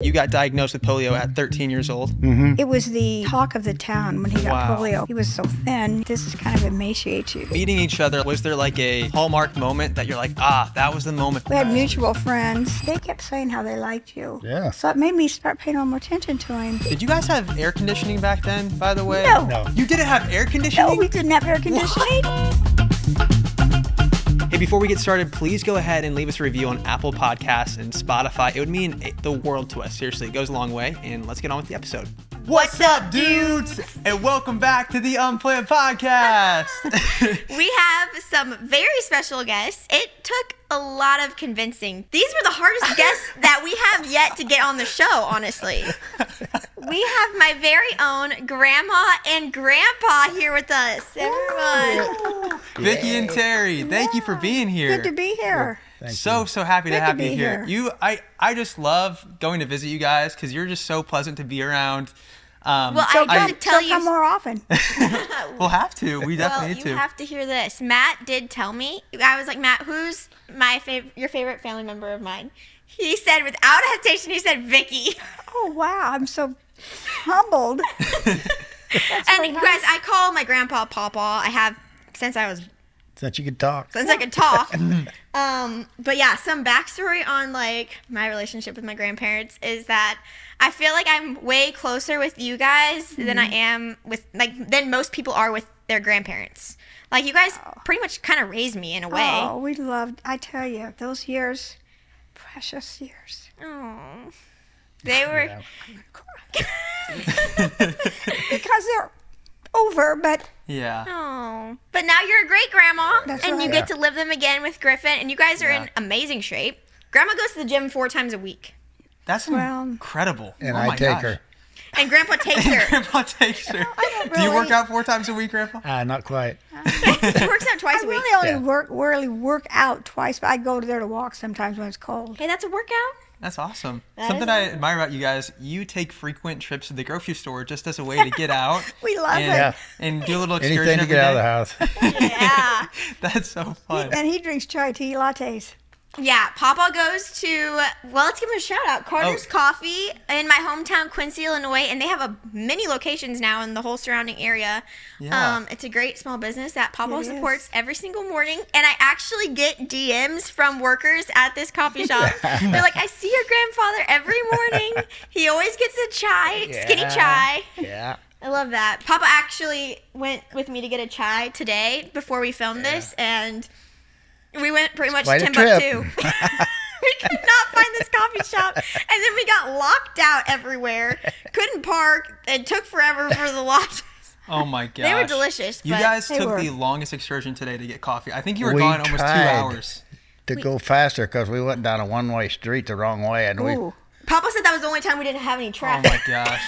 You got diagnosed with polio at 13 years old. It was the talk of the town when he got Wow. polio. He was so thin. This kind of emaciates you. Meeting each other, was there like a hallmark moment that you're like, ah, that was the moment? We had mutual friends. They kept saying how they liked you. Yeah. So it made me start paying more attention to him. Did you guys have air conditioning back then, by the way? No. No. You didn't have air conditioning? No, conditioning? we didn't have air conditioning. Hey, before we get started, please go ahead and leave us a review on Apple Podcasts and Spotify. It would mean the world to us. Seriously, it goes a long way. And let's get on with the episode. What's up, dudes? And welcome back to the Unplanned Podcast. We have some very special guests. It took a lot of convincing. These were the hardest guests that we have yet to get on the show, honestly. We have my very own grandma and grandpa here with us. Everyone. Vicky and Terry, thank you for being here. Good to be here. Thank so you. so happy to Good to have you be here. here. You, I, I just love going to visit you guys because you're just so pleasant to be around. Um, Well, So I got to tell so you. come more often. we'll have to. We definitely well, need you to. have to hear this. Matt did tell me. I was like, Matt, who's my favorite? Your favorite family member of mine? He said, without hesitation, he said Vicky. Oh, wow. I'm so humbled. And very nice. guys, I call my grandpa Papa. I have since I was Since you could talk. since I could talk. um, but yeah, some backstory on like my relationship with my grandparents is that I feel like I'm way closer with you guys than I mm-hmm. am with like than most people are with their grandparents. Like you guys oh. pretty much kind of raised me in a way. Oh, we loved, I tell you, those years, precious years. Aw. They were Yeah. Because they're over, but yeah. Oh, but now you're a great grandma, That's and you right. get to live them again with Griffin, and you guys are in amazing shape. Grandma goes to the gym four times a week, That's Well- incredible. And oh I take gosh. her. and Grandpa takes her. Grandpa takes her. don't Do you work out four times a week, Grandpa? Ah, not quite. he works out twice I a week. I really only Yeah. work really work out twice, but I go there to walk sometimes when it's cold. Hey, that's a workout. That's awesome. That Something is I admire about you guys, you take frequent trips to the grocery store just as a way to get out. We love and, it. Yeah. and do a little excursion Anything to every get out of the house. Yeah. That's so fun. And he drinks chai tea lattes. Yeah, Papa goes to, well, let's give him a shout out. Carter's Oh. Coffee in my hometown, Quincy, Illinois, and they have a many locations now in the whole surrounding area. Yeah. Um, it's a great small business that Papa It supports every single morning, and I actually get DMs from workers at this coffee shop. They're like, "I see your grandfather every morning. He always gets a chai, skinny chai." Yeah. I love that. Papa actually went with me to get a chai today before we filmed this, and we went pretty much quite to. Timbuktu. we could not find this coffee shop, and then we got locked out everywhere. Couldn't park. It took forever for the lattes. Oh my gosh. They were delicious. You guys took were. the longest excursion today to get coffee. I think you were We gone almost two hours. To go faster because we went down a one way street the wrong way and we Papa said that was the only time we didn't have any oh traffic. Oh my gosh.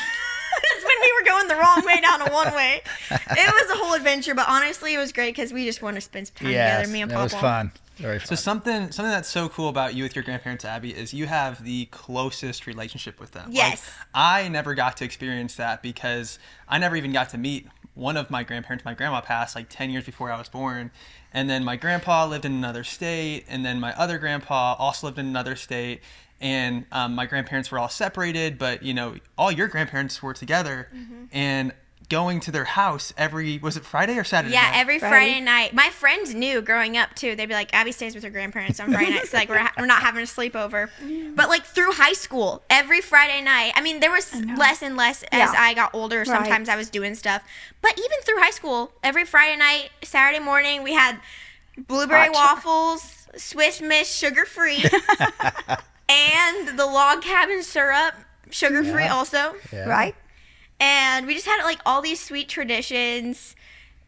It's when we were going the wrong way down a one way. It was a whole adventure, but honestly, it was great because we just want to spend some time yes, together, me and it Papa. was fun. Very fun. So something something that's so cool about you with your grandparents, Abby, is you have the closest relationship with them. Like, Yes. I never got to experience that because I never even got to meet one of my grandparents. My grandma passed like ten years before I was born, and then my grandpa lived in another state, and then my other grandpa also lived in another state. And um, my grandparents were all separated, but you know, all your grandparents were together, Mm-hmm. and going to their house every was it Friday or Saturday? Yeah, night? every Friday. Friday night. My friends knew growing up too. They'd be like, "Abby stays with her grandparents on Friday nights. Like we're ha- we're not having a sleepover." But like through high school, every Friday night. I mean, there was less and less as I got older. Sometimes I was doing stuff, but even through high school, every Friday night, Saturday morning, we had blueberry Hot waffles, Swiss Miss sugar free, and the log cabin syrup sugar free Yeah. also Yeah. Right? and we just had like all these sweet traditions.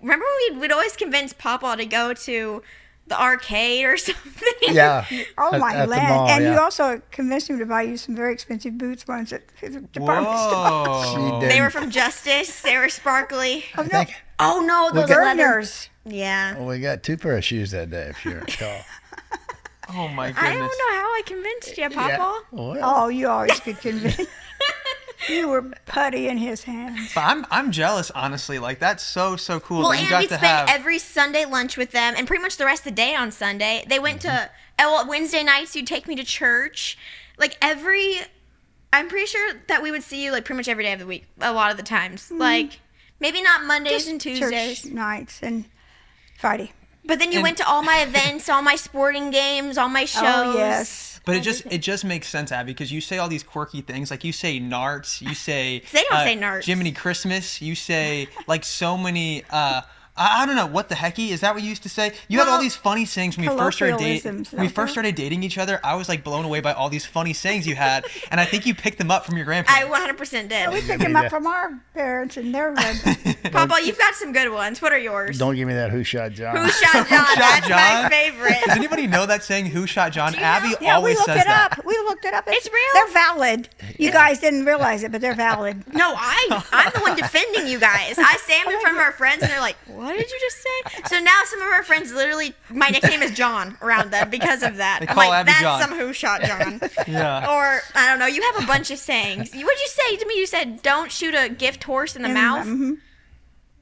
Remember when we'd, we'd always convince Papa to go to the arcade or something? Yeah. Oh At- my at the land! mall, and you yeah. also convinced him to buy you some very expensive boots once at the department store. Whoa. She did. They were from Justice. They were sparkly. Oh, I no. think Oh no, those got- leather. Burners. Yeah. well, we got two pair of shoes that day, if you recall. Oh my goodness. I don't know how I convinced you, Papa. Yeah. Well, Oh, you always could convince. you were putty in his hands. But I'm I'm jealous, honestly. Like that's so so cool. Well, that you and got we'd to spend have. every Sunday lunch with them, and pretty much the rest of the day on Sunday. They went to Mm-hmm. oh, well, Wednesday nights. You'd take me to church. Like every I'm pretty sure that we would see you like pretty much every day of the week. A lot of the times, like maybe not Mondays and Tuesdays. nights and Friday. But then you And- went to all my events, all my sporting games, all my shows. Oh yes. But it just it just makes sense, Abby, because you say all these quirky things. Like you say narts, you say They don't uh, say narts. Jiminy Christmas. You say like so many. uh I, I don't know what the hecky is that what you used to say. You had all these funny sayings when we first started dating. When we first started dating each other, I was like blown away by all these funny sayings you had, and I think you picked them up from your grandparents. I 100% did. We picked them up from our parents and their Papa, you've got some good ones. What are yours? Don't give me that who shot John. Who shot John? shot That's my favorite. Does anybody know that saying? Who shot John? Do you know? Abby Yeah, we looked says it that. up. We looked it up. It's real? They're valid. You guys didn't realize it, but they're valid. No, I I'm the one defending you guys. I say them in front of our friends, and they're like, "What did you just say?" So now some of our friends literally, my nickname is John around them because of that. They I'm call like, Abby "That's John." some who shot John." Yeah. Or I don't know. You have a bunch of sayings. What'd you say to me? You said, "Don't shoot a gift horse in the And, mouth." mhm.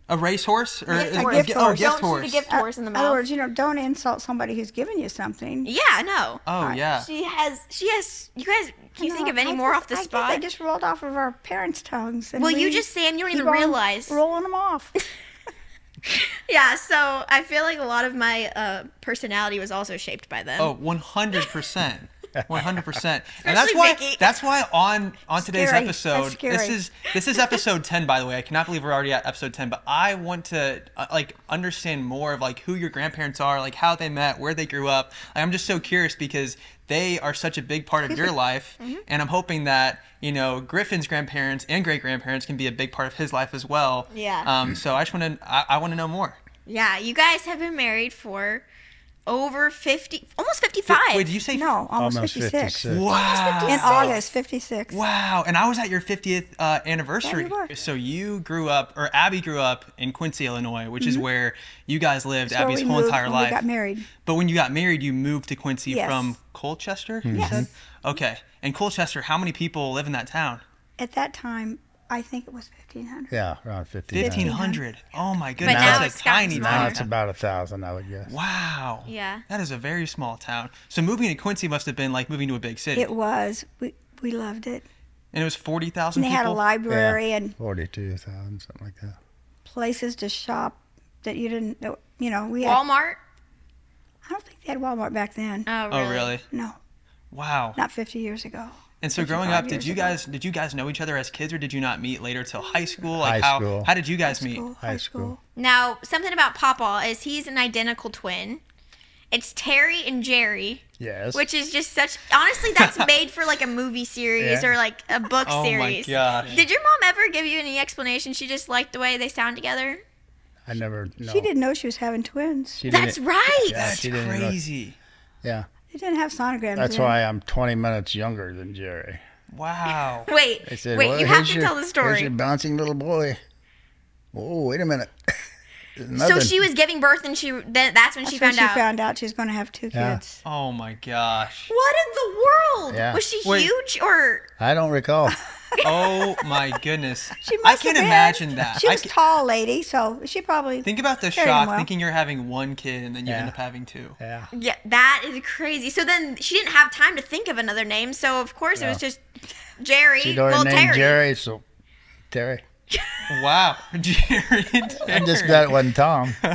A racehorse or Gift a- horse. a- gift oh, horse. gift Don't shoot a horse. gift horse in the uh, mouth. In other words, you know, don't insult somebody who's giving you something. Yeah, I know. Oh Right. yeah. She has. She has. You guys, can you No, think of any I more just- off the I guess spot? They just rolled off of our parents' tongues. And well, you we just say 'em, You don't keep even on realize. rolling them off. Yeah. So I feel like a lot of my uh, personality was also shaped by them. Oh, 100%. 100%. And that's why Vicky. that's why on on today's Scary. episode this is this is episode 10 by the way. I cannot believe we're already at episode 10, but I want to uh, like understand more of like who your grandparents are, like how they met, where they grew up. Like, I'm just so curious because they are such a big part of your life Mm-hmm. and I'm hoping that, you know, Griffin's grandparents and great grandparents can be a big part of his life as well. Yeah. Um so I just want to I, I want to know more. Yeah, you guys have been married for over 50, almost 55. Wait, did you say no, almost, Almost 56. 56. Wow. In August, 56. Wow, and I was at your 50th uh, anniversary. Yeah, you were. So you grew up, or Abby grew up in Quincy, Illinois, which is where you guys lived That's Abby's whole moved entire when life. We got married. But when you got married, you moved to Quincy Yes. from Colchester. You Yes. said? Okay, and Colchester, how many people live in that town? At that time, I think it was 1,500. Yeah, around 15. Fifteen hundred. Oh my goodness, now that's it's a gotten tiny, smaller. Now tiny it's about a thousand, I would guess. Wow. Yeah. That is a very small town. So moving to Quincy must have been like moving to a big city. It was. We we loved it. and it was forty thousand And they people. had a library and 42,000, something like that. places to shop that you didn't know. You know, we had. Walmart? I don't think they had Walmart back then. Oh, oh really? Oh really? No, Wow. not 50 years ago. And so growing up, did years you ago. guys did you guys know each other as kids, or did you not meet later till high school? Like High how school. how did you guys meet? School, High high school. school. Now, something about Papa is he's an identical twin. It's Terry and Jerry, Yes. which is just such. Honestly, that's made for like a movie series Yeah. or like a book Oh my series. gosh. Did your mom ever give you any explanation? She just liked the way they sound together. I never know. She didn't know she was having twins. She That's right. Yeah, That's she didn't know- crazy. Yeah. They didn't have sonograms. That's then. why I'm 20 minutes younger than Jerry. Wow. Wait, They said, wait, well, you have to your- tell the Here's story. your bouncing little boy. Oh, wait a minute. So she was giving birth, and she then that's when That's she when found she out. found out she was going to have two Yeah. kids. Oh my gosh. what in the world? Yeah. Was she Wait. huge or? I don't recall. Oh my goodness. She I can't have been. imagine that. She I was ca- tall lady, so she probably. think about the shock well. thinking you're having one kid and then you Yeah. end up having two. yeah. Yeah, that is crazy. So then she didn't have time to think of another name, so of course it was just Jerry. She'd already well, named Terry. Jerry, so Terry. Wow. Jerry and I'm just Terry. glad it wasn't Tom. Oh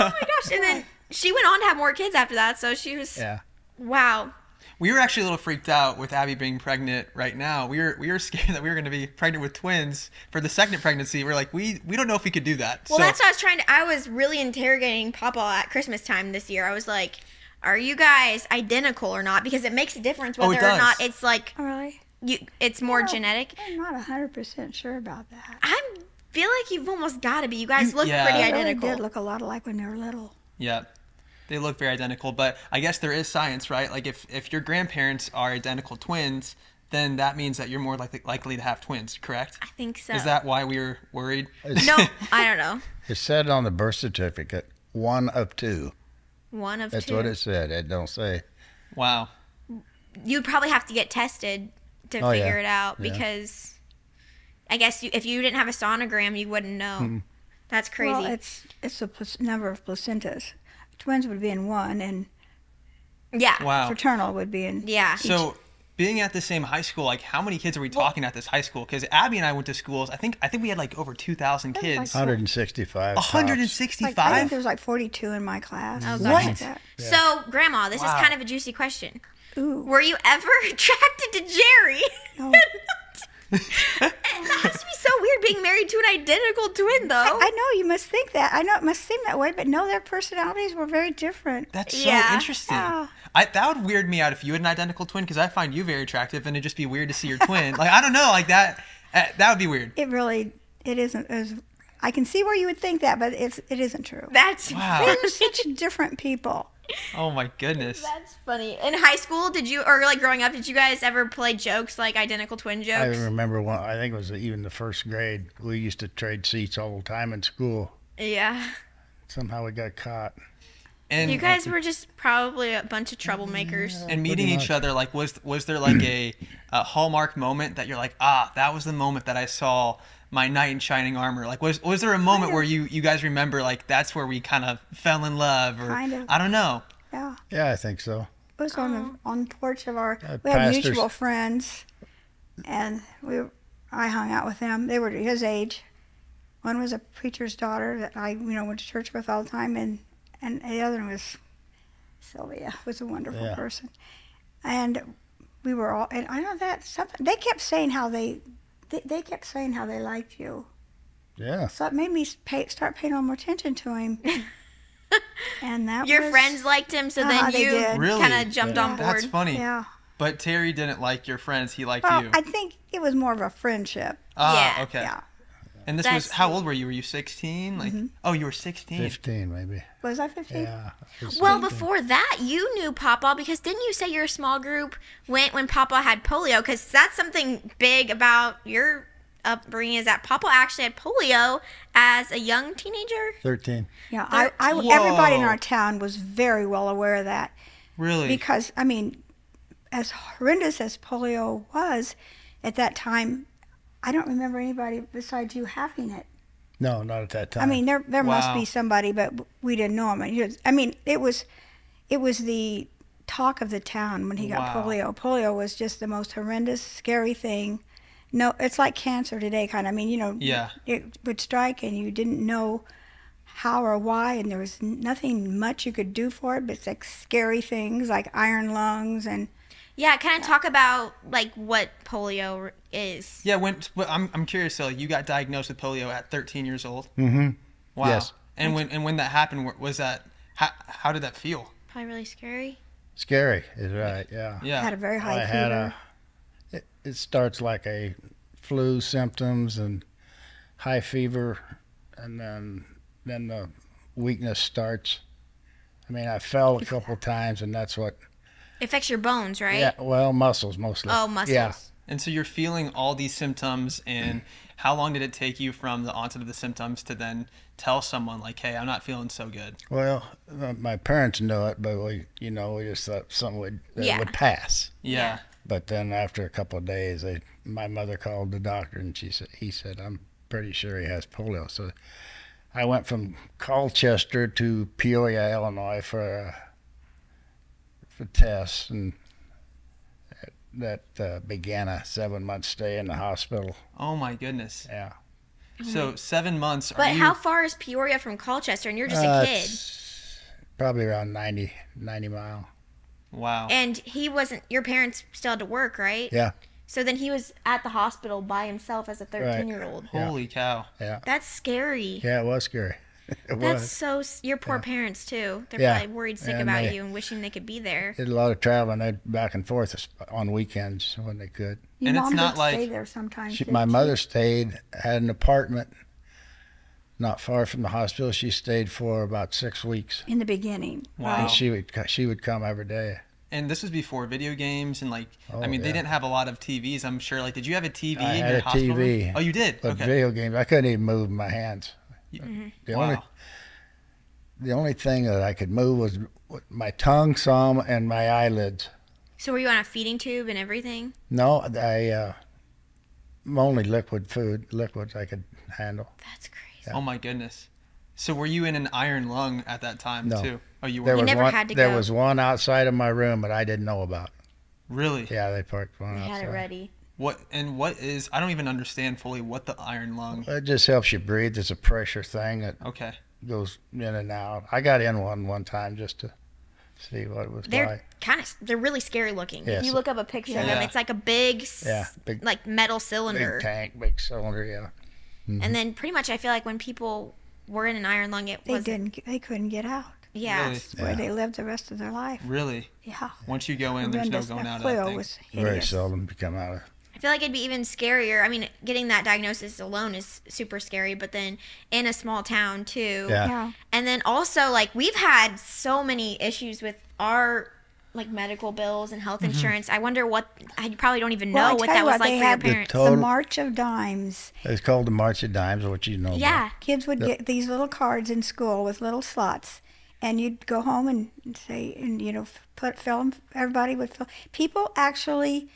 my gosh! And then she went on to have more kids after that. So she was Yeah. wow. We were actually a little freaked out with Abby being pregnant right now. We were we were scared that we were going to be pregnant with twins for the second pregnancy. We're like, we we don't know if we could do that. Well, so, that's what I was trying to. I was really interrogating Papa at Christmas time this year. I was like, "Are you guys identical or not?" Because it makes a difference Oh, whether it or not it's like Oh, really? you. It's more Well, genetic. I'm not 100% sure about that. I feel like you've almost got to be. You guys You- look yeah. pretty They They really did look a lot alike when they were little. Yeah. They look very identical, but I guess there is science, right? Like if if your grandparents are identical twins, then that means that you're more likely likely to have twins, correct? I think so. Is that why we were worried? no? I don't know. It said on the birth certificate, one of two. One of That's two. what it said. It don't say. Wow. You'd probably have to get tested to Oh, yeah. figure it out Yeah. because I guess you, if you didn't have a sonogram, you wouldn't know. Hmm. That's crazy. Well, it's it's a plac- number of placentas. Twins would be in one, and yeah. Wow. fraternal would be in. Yeah. So being at the same high school, like how many kids are we talking at this high school? Because Abby and I went to schools. I think I think we had like over two thousand kids. like- 165. tops. Like, I think there was like 42 in my class. Oh, something gosh. like that. So, Grandma, this Wow. is kind of a juicy question. Ooh. Were you ever attracted to Jerry? No. and that has to be so weird being married to an identical twin, though. I know you must think that. I know it must seem that way, but no, their personalities were very different. That's so Yeah. interesting. Yeah. I, that would weird me out if you had an identical twin because I find you very attractive and it'd just be weird to see your twin. like I don't know, like that. Uh, that would be weird. It really, it isn't as. I can see where you would think that, but it's it isn't true. That's Wow. They're such different people. Oh my goodness. That's funny. In high school, did you, or like growing up, did you guys ever play jokes like identical twin jokes? I remember one. I think it was even the first grade. We used to trade seats all the time in school. yeah. Somehow we got caught. And You guys were just probably a bunch of troublemakers. and meeting each other like was was there like a, a hallmark moment that you're like ah that was the moment that I saw my knight in shining armor like was was there a moment Kind of. where you you guys remember like that's where we kind of fell in love or Kind of. I don't know Yeah. Yeah, I think so. It was on the on the porch of our. Uh, we had mutual friends, and we. I hung out with them. They were his age. One was a preacher's daughter that I, you know, went to church with all the time, and and the other one was Sylvia, was a wonderful Yeah. person, and we were all. And I know that something. They kept saying how they, they, they kept saying how they liked you. Yeah. So it made me pay, start paying a little more attention to him. and that Your was, friends liked him, so Uh-huh, then you. Really? kind of jumped Yeah. on board. that's funny Yeah. but Terry didn't like your friends he liked Well, you I think it was more of a friendship. ah Yeah. okay Yeah. And this That's was how old were you were you 16 like Mm-hmm. oh you were 16 15 maybe. Was I 15? Yeah. it was Well, 15. before that, you knew Papa because didn't you say your small group went when Papa had polio? Because that's something big about your upbringing is that Papa actually had polio as a young teenager. 13. Yeah. I, I, everybody in our town was very well aware of that really because, I mean, as horrendous as polio was at that time, I don't remember anybody besides you having it. No, not at that time. I mean, there there must be somebody, but we didn't know him. And he was- I mean, it was it was the talk of the town when he got Wow. polio. Polio was just the most horrendous, scary thing. No, it's like cancer today, kind of. I mean, you know, Yeah. it would strike and you didn't know how or why, and there was nothing much you could do for it. But it's like scary things like iron lungs and Yeah, kind of talk about like what polio is. yeah when but I'm I'm curious so you got diagnosed with polio at 13 years old Mm-hmm. wow Yes. and when and when that happened was that how, how did that feel Probably really scary. Scary is right. Yeah. yeah had a very high I fever. had a. It, it starts like a flu symptoms and high fever, and then then the weakness starts. I mean, I fell a couple times, and that's what. It affects your bones, right? Yeah, well, muscles mostly. Oh, muscles. Yeah, And so you're feeling all these symptoms, and how long did it take you from the onset of the symptoms to then tell someone like, "Hey, I'm not feeling so good"? well, uh, my parents knew it, but we, you know, we just thought something would that Yeah. would pass. Yeah. But then after a couple of days, they, my mother called the doctor, and she said, he said, I'm pretty sure he has polio. So I went from Colchester to Peoria, Illinois for uh, for tests, and that uh, began a seven month stay in the hospital. Oh my goodness. Yeah, So seven months. Are But you, how far is Peoria from Colchester? And you're just Uh, a kid. probably around 90, 90 mile. Wow. And he wasn't. Your parents still had to work, right? Yeah, So then he was at the hospital by himself as a 13 year old. yeah. Holy cow. yeah, That's scary. yeah. It was scary. It That's was. so. Your poor parents too. They're Yeah. probably worried sick And about they- you and wishing they could be there. Did a lot of traveling. They back and forth on weekends when they could. Your And it's mom not like- stay there sometimes. She, my she? mother stayed, had an apartment not far from the hospital. She stayed for about six weeks. in the beginning. Wow. And she would she would come every day. And this was before video games and like Oh, I mean they didn't have a lot of TVs. I'm sure. Like, did you have a TV I in had your a hospital? room? TV, Oh, you did. But okay. video games, I couldn't even move my hands. You- The wow. only the only thing that I could move was my tongue, some, and my eyelids. So were you on a feeding tube and everything? No, I uh, only liquid food, liquids I could handle. That's crazy. Yeah. Oh my goodness. So were you in an iron lung at that time No. too? Oh, you There were. was never one. had to there go. was one outside of my room, but I didn't know about. Really? Yeah, they parked one They outside. had it ready. What and what is? I don't even understand fully what the iron lung. It just helps you breathe. It's a pressure thing that Okay. goes in and out. I got in one one time just to see what it was They're like. kind of they're really scary looking. If Yes. you look up a picture of them, it's like a big, Yeah, big- like metal cylinder. Big tank, big cylinder. Yeah. And mm-hmm. then pretty much, I feel like when people were in an iron lung, it They was didn't. They couldn't get out. yeah. Really? It's where they lived the rest of their life. Really? Yeah. Once you go in, there's no going out of that thing. was Very seldom to come out of. I feel like it'd be even scarier. I mean, getting that diagnosis alone is super scary, but then in a small town too. Yeah. Yeah. And then also, like, we've had so many issues with our like medical bills and health mm-hmm. insurance. I wonder what I probably don't even know Well, I what that you was what, like for your had the parents. The Total- March of Dimes. It's called the March of Dimes, what you know. about. yeah. Kids would get these little cards in school with little slots, and you'd go home and say, and you know, put fill them. Everybody would fill. People actually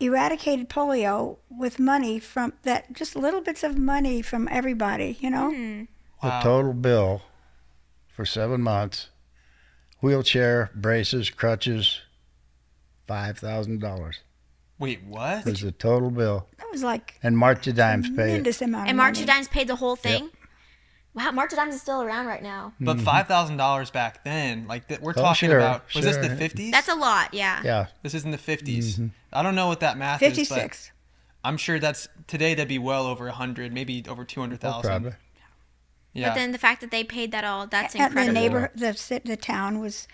eradicated polio with money from that, just little bits of money from everybody. You know, Hmm. The Wow. total bill for seven months, wheelchair, braces, crutches, five thousand dollars Wait, what? was the total bill. that was like And March of Dimes paid it. tremendous amount of And March money. of Dimes paid the whole thing. Wow, March of Dimes is still around right now. But five thousand dollars back then, like th- we're Mm-hmm. Oh, talking sure, about. Was this the fifties? That's a lot, yeah. Yeah, This is in the 50s. Mm-hmm. I don't know what that math is, Fifty-six. but I'm sure that's today. That'd be well over a hundred, maybe over two hundred thousand. well, thousand. probably. Yeah. But then the fact that they paid that all, that's incredible. And the neighbor, the the town was.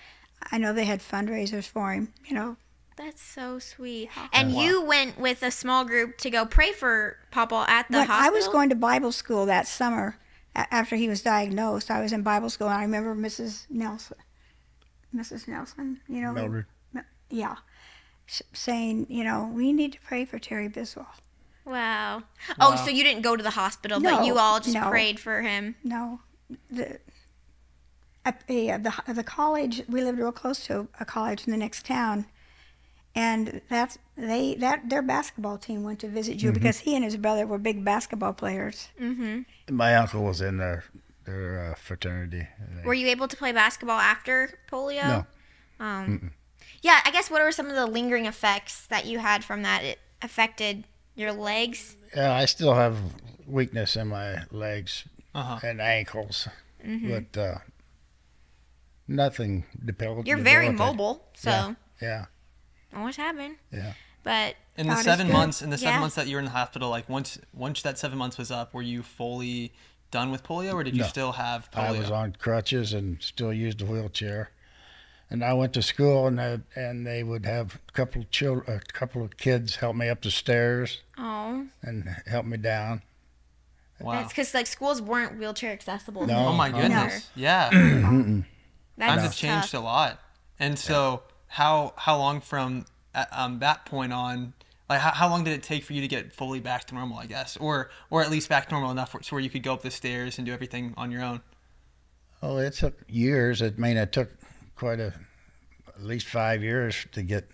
I know they had fundraisers for him. You know, That's so sweet. And you went with a small group to go pray for Papa at the when hospital. I was going to Bible school that summer a- after he was diagnosed, I was in Bible school, and I remember Mrs. Nelson, Mrs. Nelson, you know, Mildred. yeah, saying, you know, we need to pray for Terry Biswell. Wow. Oh, so you didn't go to the hospital, No, but you all just no. prayed for him. No, the at the, the the college we lived real close to a college in the next town, and that's they that their basketball team went to visit Mm-hmm. you because he and his brother were big basketball players. My uncle was in their their uh, fraternity. Were you able to play basketball after polio? No. Um, yeah, I guess what were some of the lingering effects that you had from that? It affected your legs. Yeah, I still have weakness in my legs Uh-huh. and ankles, Mm-hmm. but uh, nothing debil- You're very debilitating. mobile, so Yeah. Yeah, always happened. yeah. But in the seven months, in the seven Yeah. months that you were in the hospital, like once once that seven months was up, were you fully done with polio, or did you No. still have polio? I was on crutches and still used a wheelchair. And I went to school, and they, and they would have a couple of children, a couple of kids help me up the stairs oh, and help me down. wow. that's because like schools weren't wheelchair accessible. No. Oh my No. goodness. Yeah. Mm-mm. That's Times have tough. changed a lot. And so, how how long from uh, um, that point on, like how, how long did it take for you to get fully back to normal? I guess, or or at least back to normal enough where, so where you could go up the stairs and do everything on your own. Oh, it took years. I mean, it took quite a, at least five years to get.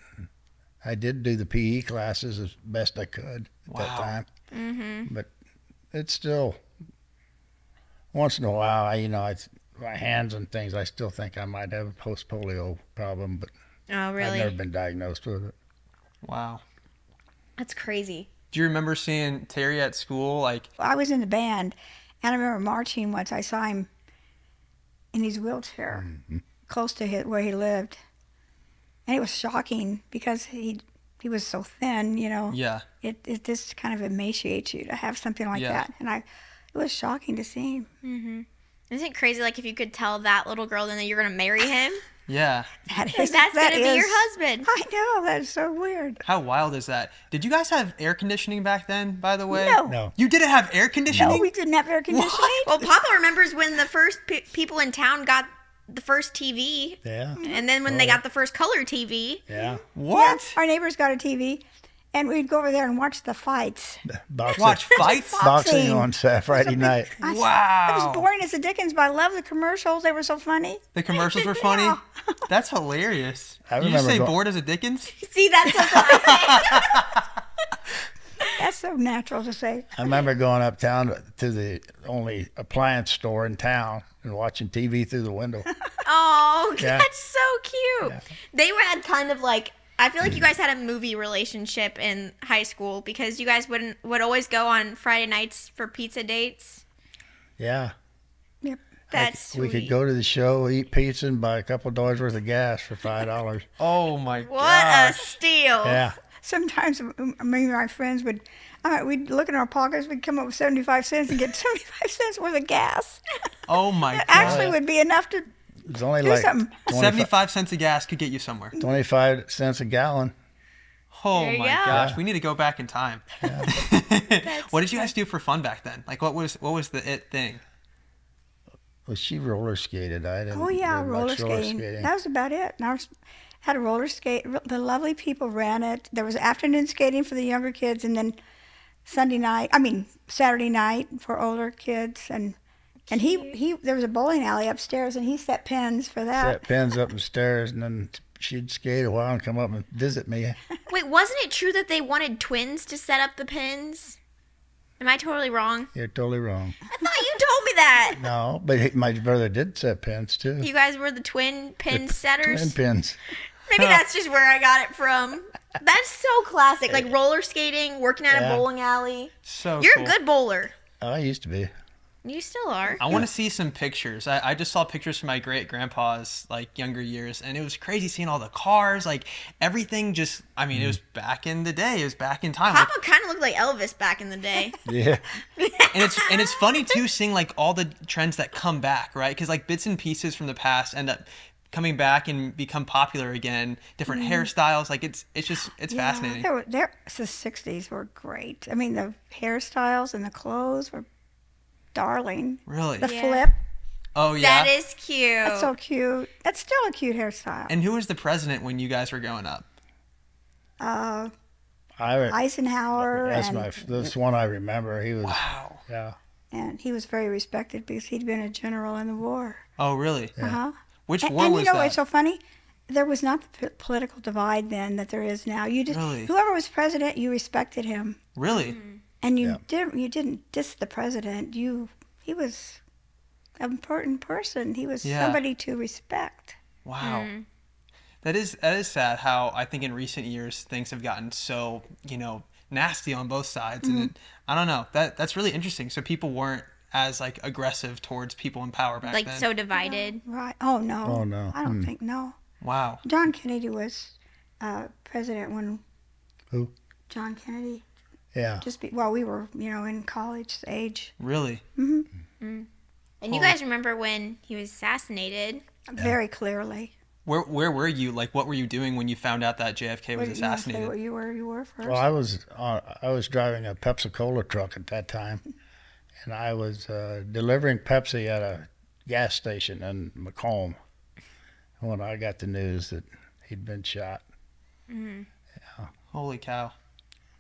I did do the PE classes as best I could at that Wow. time, Mm-hmm. but it's still. Once in a while, I you know, I, my hands and things. I still think I might have a post polio problem, but Oh, really? I've never been diagnosed with it. Wow. That's crazy. Do you remember seeing Terry at school? Like, I was in the band, and I remember marching once. I saw him in his wheelchair, close to his, where he lived, and it was shocking because he he was so thin. You know, yeah, it it just kind of emaciates you to have something like Yeah. that. And I, it was shocking to see him. Mm-hmm. Isn't it crazy? Like if you could tell that little girl then that you're gonna marry him, yeah. That like, is that's that gonna be your husband. I know that's so weird. How wild is that? Did you guys have air conditioning back then? By the way, No. No, You didn't have air conditioning. No, we didn't have air conditioning. Well, Papa remembers when the first pe- people in town got the first TV, yeah, and then when Oh, they yeah. got the first color TV. yeah. What? Our neighbors got a TV, and we'd go over there and watch the fights. Boxing, Watch fights. Boxing. boxing on Sa- Friday night. I- It was boring as the dickens, but I love the commercials. They were so funny. The commercials were funny. Yeah. That's hilarious. I Did you remember say go- bored as a Dickens? See, that's something I That's so natural to say. I remember going uptown to the only appliance store in town and watching TV through the window. Oh, Yeah. that's so cute. Yeah. They were had kind of like I feel like you guys had a movie relationship in high school because you guys wouldn't would always go on Friday nights for pizza dates. Yeah. Yep. That's we could go to the show, eat pizza, and buy a couple dollars worth of gas for five dollars. Oh my god. What a steal! yeah. Sometimes me and my friends would, uh, we'd look in our pockets, we'd come up with 75 cents and get 75 cents worth of gas. Oh my That gosh. actually would be enough to It's only do like 75 cents a gas could get you somewhere. 25 cents a gallon. Oh my go. gosh, we need to go back in time. what did you guys do for fun back then? Like what was what was the it thing? Well, she roller skated. I didn't. Oh yeah, do roller skating. That was about it. And I was, had a roller skate. The lovely people ran it. There was afternoon skating for the younger kids, and then Sunday night. I mean Saturday night for older kids. And and he he there was a bowling alley upstairs, and he set pins for that. Set pins up the stairs, and then she'd skate a while and come up and visit me. Wait, wasn't it true that they wanted twins to set up the pins? Am I totally wrong? You're totally wrong. I thought you told me that. No, but he, my brother did set pins too. You guys were the twin pin setters. Twin pins. Maybe that's just where I got it from. That's so classic. Like roller skating, working at Yeah. a bowling alley. So You're cool. a good bowler. Oh, I used to be. You still are. I want to see some pictures. I, I just saw pictures from my great grandpa's like younger years, and it was crazy seeing all the cars, like everything. Just, I mean, it was mm. back in the day. It was back in time. Like, Papa kind of looked like Elvis back in the day. Yeah. and it's and it's funny too seeing like all the trends that come back, right? Because like bits and pieces from the past end up coming back and become popular again. Different mm. hairstyles, like it's it's just it's Yeah, fascinating. There were, there, the 60s were great. I mean, the hairstyles and the clothes were darling. Really? The Yeah. flip, Oh yeah. That is cute. that's so cute. That's still a cute hairstyle. and who was the president when you guys were growing up? uh, I. Eisenhower, That's and, my. That's one I remember. He was. Wow. Yeah. and he was very respected because he'd been a general in the war. Oh really? Uh-huh. Which And, war and was you know that? what's so funny? There was not the p- political divide then that there is now. You just Really? whoever was president, you respected him, really? And you Yeah. didn't you didn't diss the president. You he was an important person. He was Yeah. somebody to respect. Wow. Mm. That is that is sad how I think in recent years things have gotten so, you know, nasty on both sides Mm-hmm. and it, I don't know. That that's really interesting. So people weren't as like aggressive towards people in power back like then. Like so divided. Right? Oh no. Oh, no. I don't Hmm. think no. wow. John Kennedy was uh, president when. Who? John Kennedy. Yeah. Just be, while we were, you know, in college age. Really? hmm And you guys remember when he was assassinated? Very clearly. Where where were you? Like what were you doing when you found out that JFK was What- you wanna say assassinated? What you were, you were first. Well, I was uh, I was driving a Pepsi Cola truck at that time, and I was uh, delivering Pepsi at a gas station in Macomb when I got the news that he'd been shot. Holy cow.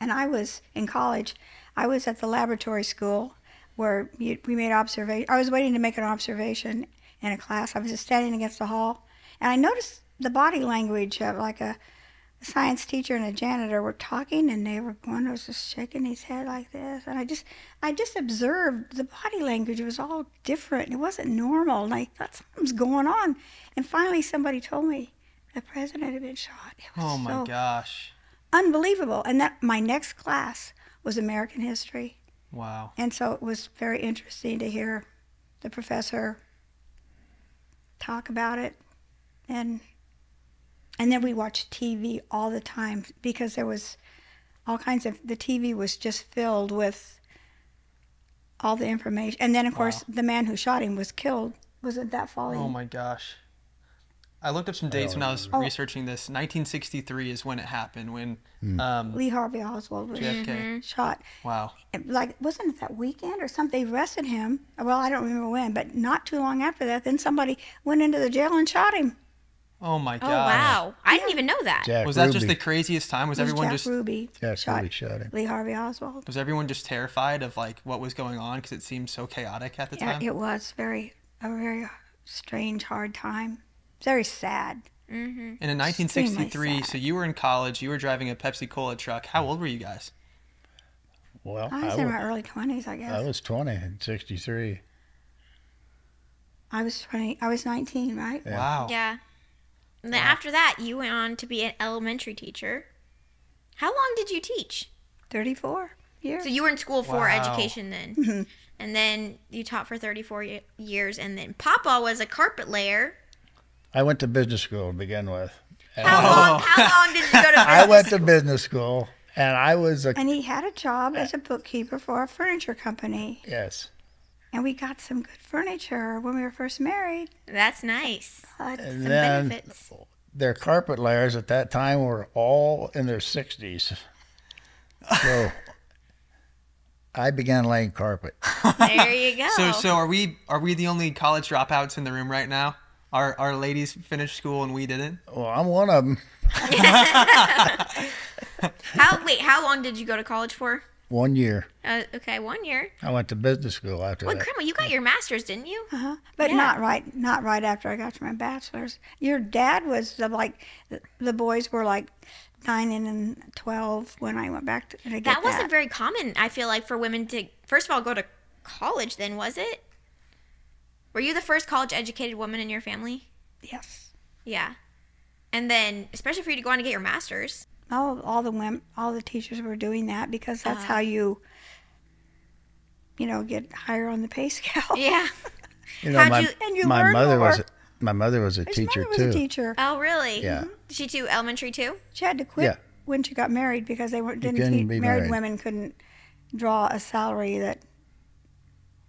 And I was in college. I was at the laboratory school where you, we made observation. I was waiting to make an observation in a class. I was just standing against the hall, and I noticed the body language of like a, a science teacher and a janitor were talking, and they were one was just shaking his head like this, and I just I just observed the body language was all different. It wasn't normal, and I thought something's going on. And finally, somebody told me the president had been shot. Oh my so gosh. Unbelievable. And that my next class was American history, Wow. and so it was very interesting to hear the professor talk about it, and and then we watched TV all the time because there was all kinds of the TV was just filled with all the information, and then of course the man who shot him was killed. Wasn't that following? Oh my gosh. I looked up some dates when I was Oh. researching this. 1963 is when it happened. When Hmm. um, Lee Harvey Oswald was JFK. shot. Wow. it- like wasn't it that weekend or something they arrested him well i don't remember when but not too long after that then somebody went into the jail and shot him Oh my Oh wow! I didn't even know that. Jack Was that just the craziest time? Was was everyone Jack just ruby Jack shot Ruby shot him. lee harvey oswald was everyone just terrified of like what was going on because it seemed so chaotic at the yeah time? it was very a very strange hard time very sad Mm-hmm. And in 1963, so you were in college, you were driving a Pepsi Cola truck. How old were you guys? Well, i was I in wa- my early 20s i guess I was 20 in 63. i was 20 i was 19 right Yeah. Wow. Yeah. And then after that, you went on to be an elementary teacher. How long did you teach? 34 years. So you were in school for Wow. education then. Mm-hmm. And then you taught for 34 years. And then Papa was a carpet layer. I went to business school to begin with. And How long, how long did you go to business I went to business school, and I was a and he had a job as a bookkeeper for a furniture company. yes. And we got some good furniture when we were first married. That's nice. But And Some then benefits. their carpet layers at that time were all in their 60s. So I began laying carpet. There you go. So so are we are we the only college dropouts in the room right now? Our our ladies finished school and we didn't. Well, I'm one of them. how wait, how long did you go to college for? One year. Uh, okay, one year. I went to business school after Well, that. Grandma, you got your master's, didn't you? uh-huh. but Yeah. not right not right after I got my bachelor's. Your dad was the, like the, the boys were like 9 and 12 when I went back to, to get That that. wasn't very common, I feel like, for women to, first of all, go to college then, was it? Were you the first college educated woman in your family? yes. Yeah. And then, especially for you to go on to get your master's. all all the women, all the teachers were doing that because that's Uh-huh. how you, you know, get higher on the pay scale. Yeah. You know, How'd my, you- And you my learn mother was my mother was a His teacher was too. a teacher. Oh, really? Yeah. She too elementary too? She had to quit Yeah. when she got married because they weren't didn't couldn't teach, be married married. women couldn't draw a salary that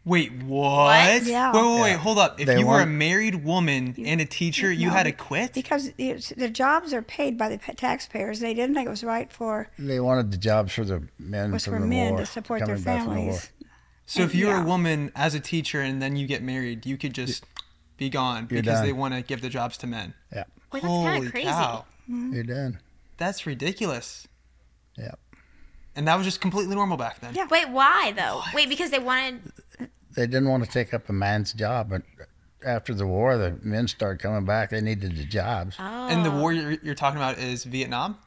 Wait, what? Yeah. Wait, wait, wait, hold up. If They you were a married woman and a teacher, you No, had to quit? because it's, the jobs are paid by the pa- taxpayers. They didn't think it was right for They wanted the jobs for the men was from for the men war, to support their coming back from the war. families. So if you were Yeah. a woman as a teacher and then you get married, you could just be gone You're because done. they want to give the jobs to men. Yeah, Wait, that's Holy kind of crazy. cow. Mm-hmm. you're done. That's ridiculous. Yeah. And that was just completely normal back then. Yeah. Wait, why though? Wait, because they wanted. They didn't want to take up a man's job, but after the war, the men started coming back. They needed the jobs. Oh. And the war you're, you're talking about is Vietnam?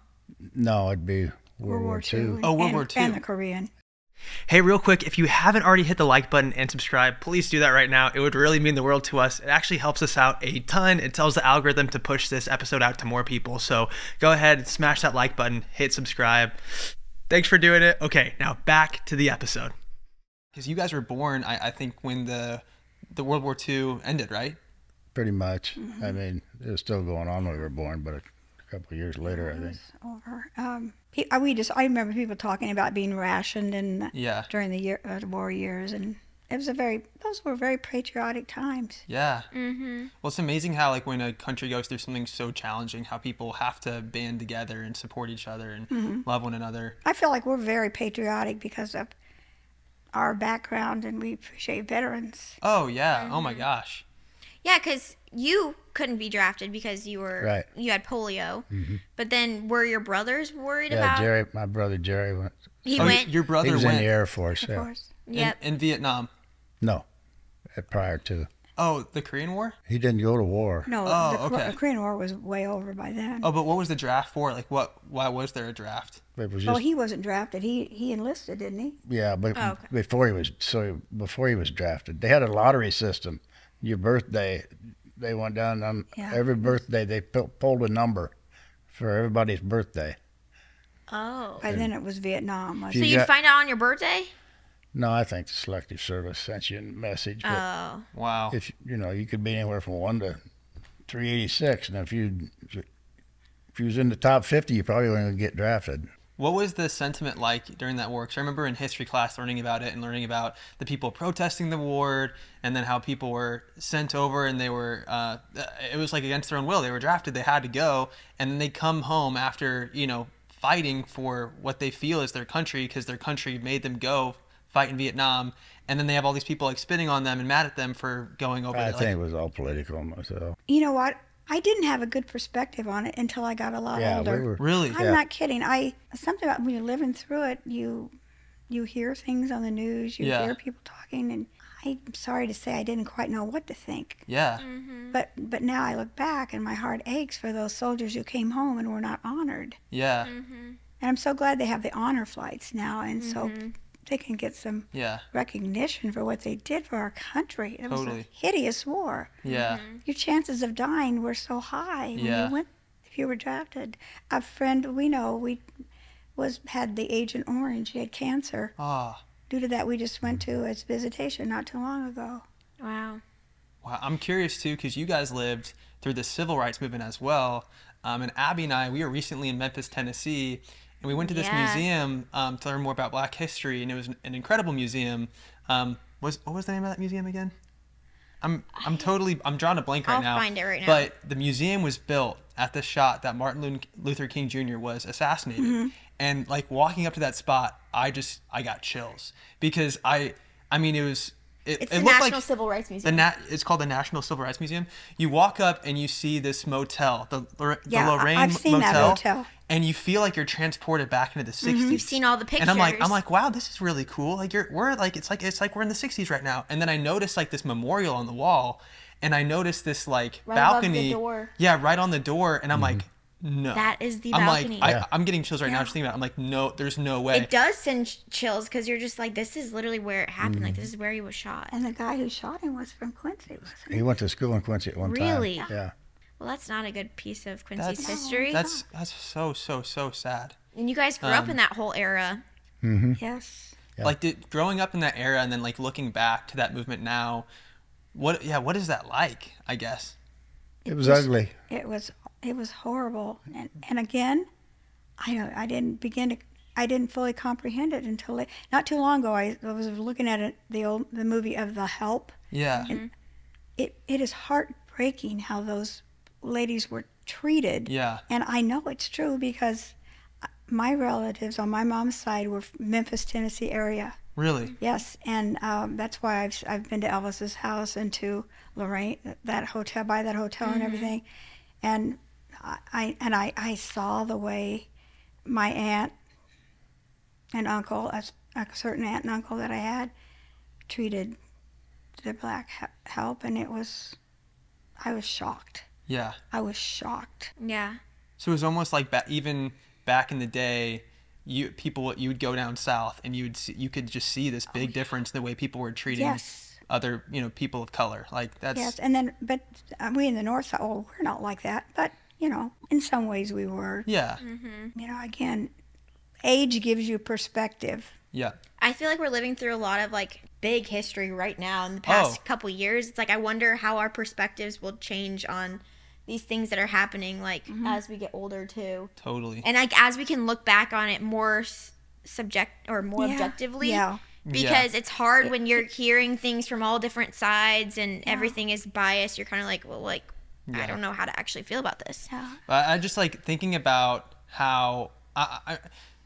No, it'd be World, World War War II. II. Oh, World and, War II. and the Korean. Hey, real quick, if you haven't already hit the like button and subscribe, please do that right now. It would really mean the world to us. It actually helps us out a ton. It tells the algorithm to push this episode out to more people. So go ahead, smash that like button, hit subscribe. Thanks for doing it. Okay, now back to the episode. Because you guys were born, I, I think, when the the World War II ended, right? Pretty much. Mm-hmm. I mean, it was still going on when we were born, but a couple of years later, I think. over. Um, he, uh, we just I remember people talking about being rationed and Yeah. during the year uh, war years, and it was a very those were very patriotic times. Yeah. Mm-hmm. Well, it's amazing how, like, when a country goes through something so challenging, how people have to band together and support each other and Mm-hmm. love one another. I feel like we're very patriotic because of our background, and we appreciate veterans. Oh, yeah. Oh, Mm-hmm. my gosh. Yeah, because you couldn't be drafted because you were Right. you had polio. But then were your brothers worried Yeah, about? Jerry, my brother Jerry went. He Oh, went. your He brother was went in the Air Force. Of Yeah. course, in, Yep. in Vietnam. No, prior to. Oh, the Korean War? He didn't go to war. no, Oh, the, okay. the Korean War was way over by then. Oh, but what was the draft for? Like, what? Why was there a draft? It was well, he wasn't drafted. He he enlisted, didn't he? yeah, but Oh, okay. before he was so before he was drafted, they had a lottery system. Your birthday, they went down on Yeah. every birthday. They pu- pulled a number for everybody's birthday. oh. and then it was Vietnam. So wasn't You it? you'd got- find out on your birthday? No, I think the Selective Service sent you a message. But Oh. Wow. if you know, you could be anywhere from one to three eighty six, and if you if you was in the top fifty, you probably weren't going to get drafted. What was the sentiment like during that war? Because I remember in history class learning about it and learning about the people protesting the war, and then how people were sent over and they were, uh, it was like against their own will. They were drafted, they had to go, and then they come home after, you know, fighting for what they feel is their country because their country made them go fight in Vietnam, and then they have all these people like spitting on them and mad at them for going over I there. think Like, it was all political myself. You know what? I didn't have a good perspective on it until I got a lot Yeah, older. we were. really? I'm Yeah. not kidding. I something about when you're living through it, you you hear things on the news, you Yeah. hear people talking, and I'm sorry to say I didn't quite know what to think. Yeah. Mm-hmm. But but now I look back and my heart aches for those soldiers who came home and were not honored. Yeah. Mm-hmm. And I'm so glad they have the honor flights now, and so mm-hmm. They can get some Yeah. recognition for what they did for our country. It was a hideous war. Yeah. Your chances of dying were so high when Yeah. you went if you were drafted. A friend we know we was had the Agent Orange. He had cancer. Ah. Due to that, we just went to his visitation not too long ago. Wow. Wow, I'm curious too because you guys lived through the civil rights movement as well. Um, and Abby and I, we were recently in Memphis, Tennessee, and we went to this Yeah. museum um, to learn more about Black history, and it was an, an incredible museum. Um, was what was the name of that museum again? I'm I'm totally I'm drawing a blank right I'll now. find it right now. But the museum was built at the shot that Martin Luther King Jr. was assassinated, Mm-hmm. and like walking up to that spot, I just I got chills because I I mean it was it, It's it the looked National like Civil Rights Museum. the Museum. nat it's called the National Civil Rights Museum. You walk up and you see this motel, the, Lor- Yeah, Lorraine I've seen that Motel, and you feel like you're transported back into the 60s. Mm-hmm. You've seen all the pictures, And I'm like, I'm like, wow, this is really cool. Like you're, we're like, it's like, it's like we're in the 60s right now. And then I noticed like this memorial on the wall, and I noticed this like Right above the balcony. door. Yeah, right on the door, and I'm like, no. That is the balcony. I'm balcony. like, Yeah. I, I'm getting chills right now Yeah. just thinking about. it. I'm like, no, there's no way. it does send ch- chills because you're just like, this is literally where it happened. Mm. Like, this is where he was shot. And the guy who shot him was from Quincy, wasn't he? He went to school in Quincy at one Really? time. Yeah. Well, that's not a good piece of Quincy's That's- history. That's that's so so so sad. and you guys grew up um, in that whole era. Mm-hmm. Yes. Yeah. Like did, growing up in that era and then like looking back to that movement now, what yeah, what is that like? I guess. It was just- ugly. It was it was horrible. And and again, I don't I didn't begin to I didn't fully comprehend it until it, not too long ago. I, was looking at it, the old the movie of The Help. Yeah. It it is heartbreaking how those ladies were treated. Yeah. And I know it's true because my relatives on my mom's side were Memphis, Tennessee area. Really. Yes, and um, that's why I've I've been to Elvis's house and to Lorraine that hotel by that hotel and everything, and I- I and I I saw the way my aunt and uncle a certain aunt and uncle that I had treated the black help, and it was I was shocked. Yeah. I was shocked. Yeah. So it was almost like ba- even back in the day, you people you would go down south and you would see, you could just see this big difference in the way people were treating Yes. other you know people of color. Like that's Yes, and then but uh, we in the north side, oh, we're not like that, but you know, in some ways we were. yeah you know, again, age gives you perspective. yeah I feel like we're living through a lot of like big history right now in the past Oh. couple years. It's like I wonder how our perspectives will change on these things that are happening like Mm-hmm. as we get older too. totally And like as we can look back on it more subject or more Yeah, objectively. yeah. Because it's hard when you're hearing things from all different sides and everything is biased. You're kind of like, well, like I don't know how to actually feel about this. Yeah. But I just like thinking about how I, I,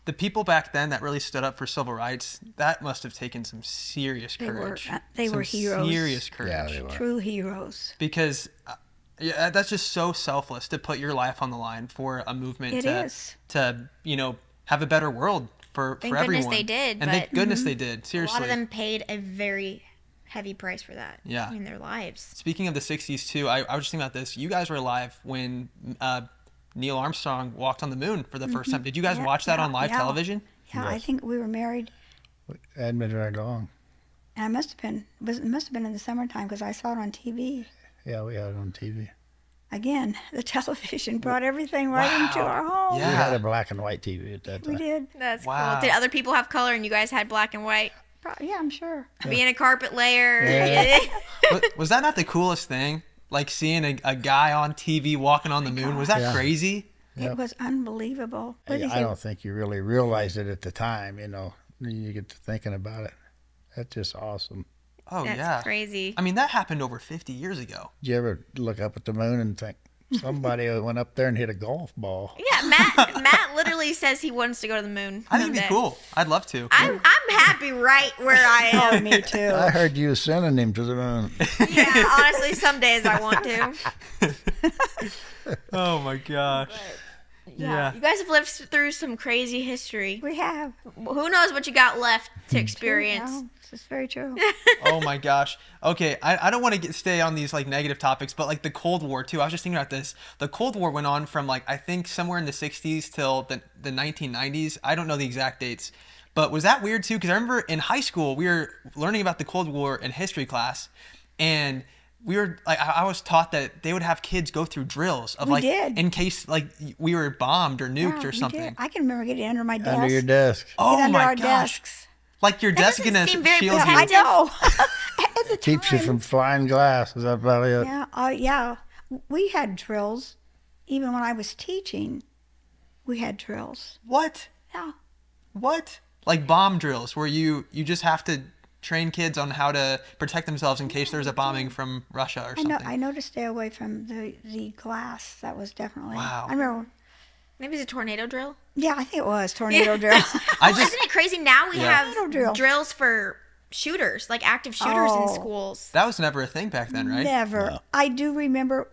the people back then that really stood up for civil rights. That must have taken some serious They were- courage. uh, they Some were heroes. Serious courage. Yeah, they were. True heroes. because uh, yeah, that's just so selfless to put your life on the line for a movement It to is. to you know have a better world for Thank for goodness everyone. they did, and thank but- goodness they did. Seriously. A lot of them paid a very heavy price for that. Yeah. In their lives. Speaking of the '60s too, I, I was just thinking about this. You guys were alive when uh, Neil Armstrong walked on the moon for the first time. Did you guys Mm-hmm. Yeah, watch that yeah, on live yeah. television? Yeah, I think we were married, Hadn't been very long. and I must have been was it must have been in the summertime because I saw it on TV. Yeah, we had it on TV. Again, the television brought everything right into our home. Yeah. We had a black and white TV at that time. We did. That's Wow. cool. Did other people have color and you guys had black and white? Pro- Yeah, I'm sure. Being a carpet layer. Yeah. was, was that not the coolest thing? Like seeing a, a guy on TV walking on the oh moon. Was that Yeah. crazy? Yep. It was unbelievable. What did I don't think you really realized it at the time. You know, you get to thinking about it. That's just awesome. Oh That's yeah. crazy. I mean, that happened over 50 years ago. Did you ever look up at the moon and think somebody went up there and hit a golf ball? Yeah, Matt Matt literally says he wants to go to the moon. I think it'd be someday. cool. I'd love to. I'm I'm happy right where I Oh, am. me too. I heard you sending him to the moon. yeah, honestly, some days I want to. oh my gosh. Yeah. You guys have lived through some crazy history. we have. Who knows what you got left Hmm. to experience? No, this is very true. oh my gosh. Okay, I, I don't want to get stay on these like negative topics, but like the Cold War too. I was just thinking about this. The Cold War went on from like I think somewhere in the 60s till the the 1990s. I don't know the exact dates, But was that weird too? Because I remember in high school we were learning about the Cold War in history class, and we were like I I was taught that they would have kids go through drills of We like did. in case like we were bombed or nuked Yeah, or we did. something. I can remember getting under my desk. Under your desk. Oh under my our gosh! desks. Like your desk doesn't gonna seem very shield Yeah, I know. At the Keeps you from flying glass. Is that about it? Yeah, uh, yeah. We had drills. Even when I was teaching, we had drills. What? Yeah. What? Like bomb drills where you you just have to train kids on how to protect themselves in case there's a bombing from Russia or I know. something. I know to stay away from the the glass. That was definitely. Wow. I remember. Maybe it's a tornado drill. Yeah, I think it was tornado drill. I just isn't it crazy? Now we Yeah. have drill. drills for shooters, like active shooters in Oh. schools. that was never a thing back then, right? Never. I do remember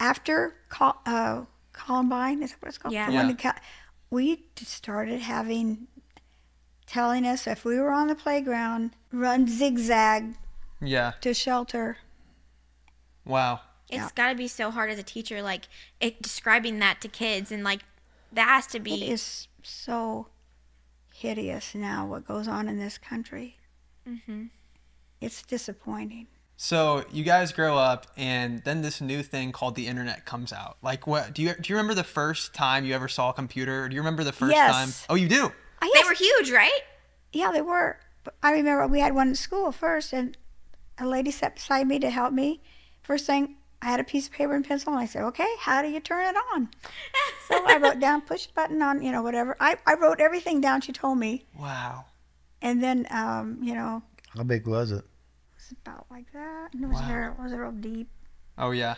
after Col- uh, Columbine. Is that what it's called? Yeah. The one Yeah. in we started having telling us if we were on the playground, run zigzag Yeah. to shelter. Wow. It's Yeah. got to be so hard as a teacher, like it, describing that to kids, and like that has to be. is so hideous now what goes on in this country. Mm-hmm. It's disappointing. So you guys grow up, and then this new thing called the internet comes out. Like, what do you do? You remember the first time you ever saw a computer? Or do you remember the first Yes. time? Oh, you do. I They were huge, right? Yeah, they were. But I remember we had one in school first, and a lady sat beside me to help me. First thing, I had a piece of paper and pencil, and I said, "Okay, how do you turn it on?" so I wrote down, push button on, you know, whatever. I, I wrote everything down she told me, Wow. and then, um, you know, How big was it? it was about like that. And it was Wow. very, it was real deep. Oh yeah.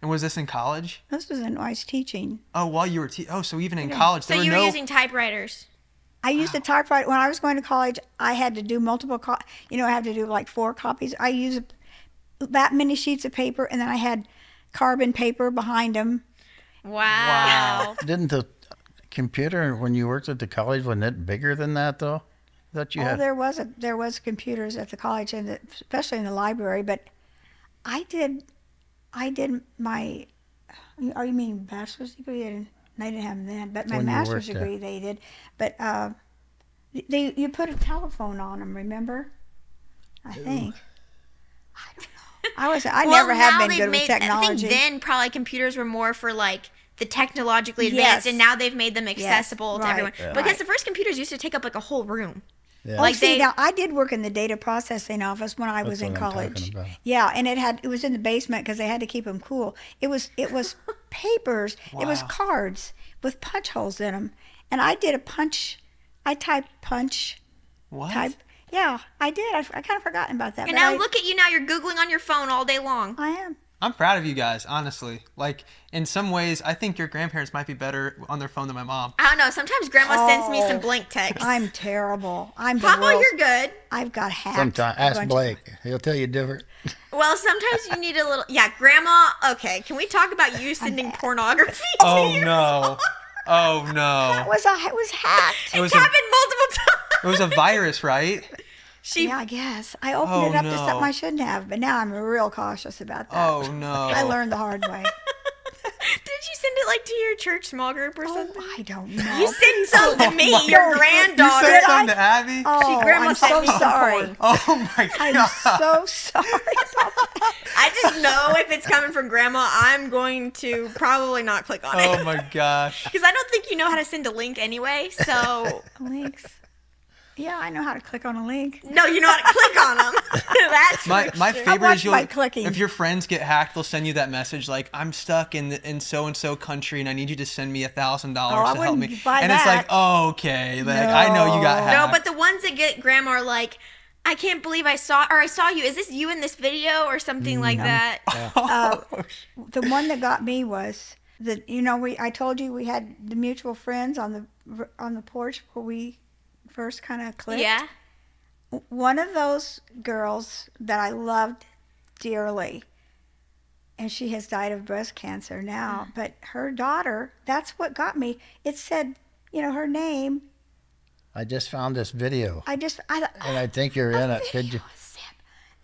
And was this in college? This was in I was teaching. Oh, while you were te- oh, so even in Yeah. college So there you were were no. using typewriters. I used a typewriter when I was going to college. I had to do multiple, co- you know, I had to do like four copies. I used that many sheets of paper, and then I had carbon paper behind them. Wow. wow. Didn't the computer when you worked at the college wasn't it bigger than that though? I thought you oh, had. there was a there was computers at the college, and especially in the library. But I did, I did my. Are you mean bachelor's degree? I didn't, I didn't have them then, but my When master's worked there. degree they did. But uh, they you put a telephone on them. Remember? I think. I don't know. I was I well, never have been good made, with technology. I think then probably computers were more for like the technologically Yes. advanced, and now they've made them accessible to right, everyone. yeah. Because right. the first computers used to take up like a whole room. Yeah. Oh, see, they- now I did work in the data processing office when I was in what I'm talking college. Yeah, and it had it was in the basement because they had to keep them cool. It was it was papers. Wow. It was cards with punch holes in them, and I did a punch. I typed punch what? type. Yeah, I did. I, I kind of forgotten about that. And now I, look at you now. You're googling on your phone all day long. I am. I'm proud of you guys, honestly. Like in some ways, I think your grandparents might be better on their phone than my mom. I don't know. Sometimes Grandma sends me Oh, some blank text. I'm terrible. I'm Papa, world's- you're good. I've got hacked. Sometimes a ask bunch- Blake. He'll tell you different. Well, sometimes you need a little. Yeah, Grandma. Okay, can we talk about you sending pornography? to Oh your no. Oh It no. was a, it was hacked. It was It's a, happened multiple times. it was a virus, right? She Yeah, I guess I opened Oh, it up to something I shouldn't have, but now I'm real cautious about that. Oh no. I learned the hard way. did you send it like to your church small group or Oh, something? I don't know. You sent oh, some to me, your God. granddaughter. You sent some to Abby? Oh, grandma I'm so me sorry. Oh my God! I'm so sorry. I just know if it's coming from grandma, I'm going to probably not click on oh, it. Oh my gosh. Because I don't think you know how to send a link anyway. So, Links. Yeah, I know how to click on a link. no, you know how to click on them. That's My my sure. favorite is you'll by clicking. if your friends get hacked, they'll send you that message like I'm stuck in the, in so and so country and I need you to send me a thousand dollars to help me. wouldn't buy and it's like, oh, okay, like I know you got No. hacked. No, but the ones that get grandma are like, I can't believe I saw or I saw you. Is this you in this video or something like that? Uh, the one that got me was that you know we I told you we had the mutual friends on the on the porch where we first kind of clicked. Yeah. one of those girls that I loved dearly, and she has died of breast cancer now, mm. but her daughter, that's what got me. It said, you know, her name. I just found this video, I just, I, and I think you're in it. Could you?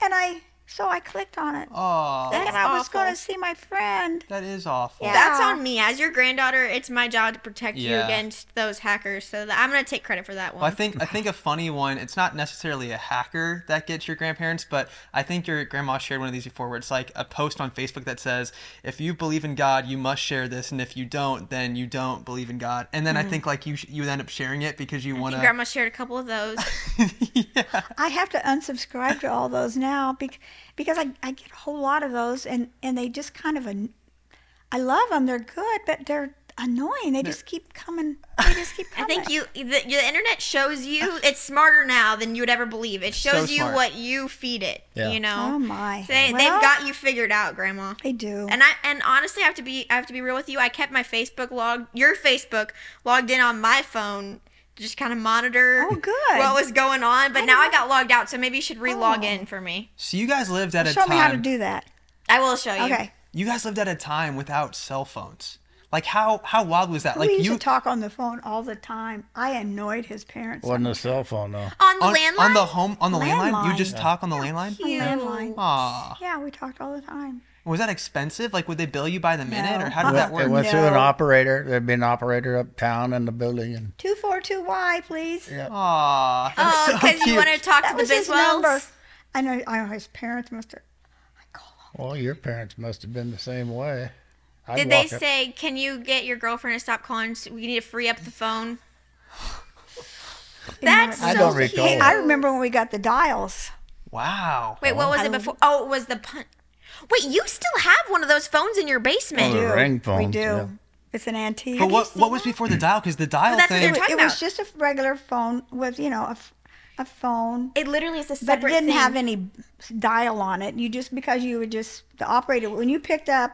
and I So I clicked on it. Oh, that's and That's I was going to see my friend. that is awful. Yeah. That's on me. As your granddaughter, it's my job to protect you against those hackers. So that, I'm gonna take credit for that one. Well, I think I think a funny one. It's not necessarily a hacker that gets your grandparents, but I think your grandma shared one of these before, where it's like a post on Facebook that says, "If you believe in God, you must share this, and if you don't, then you don't believe in God." And then I mm. think like you you end up sharing it because you want to. Grandma shared a couple of those. yeah. I have to unsubscribe to all those now bec- because I, I get a whole lot of those and, and they just kind of, an- I love them. They're good, but they're annoying. They just keep coming. They just keep coming. I think you the, the internet shows you ah. it's smarter now than you would ever believe. It shows you smart. what you feed it. Yeah. You know. Oh my. They Well, they've got you figured out, Grandma. They do. And I and honestly, I have to be I have to be real with you. I kept my Facebook log, your Facebook logged in on my phone, to just kind of monitor Oh, good. what was going on. But I now I got logged out, so maybe you should re-log Oh. in for me. So you guys lived at a Show time. Show me how to do that. I will show you. Okay. You guys lived at a time without cell phones. Like how how wild was that? Like used you to talk on the phone all the time. I annoyed his parents. Wasn't a cell phone though. On the on, landline. on the home on the landline. You Landline. just talk on the landline. Cute. landline. Aw. Yeah, we talked all the time. Was that expensive? Like would they bill you by the minute, No. or how did that It work? went through an operator. There'd be an operator uptown in the building, and Two four two Y, please. Yeah. Aw, Oh, that's so because you want to talk That to the was his number. Biswells. I know. I know his parents must have. I call them. well, your parents must have been the same way. I'd Did they up- say, "Can you get your girlfriend to stop calling? so We need to free up the phone." That's I so don't recall. cute. I remember when we got the dials. Wow. Wait, what was I it before? Oh, it was the pun. Wait, you still have one of those phones in your basement? Oh, the do. ring We do. yeah. It's an antique. But what what was before the dial? Because the dial that's what thing. they're talking it was just a regular phone with you know a, a phone, It literally is a separate. but it didn't thing. have any dial on it. You just because you would just the operator when you picked up,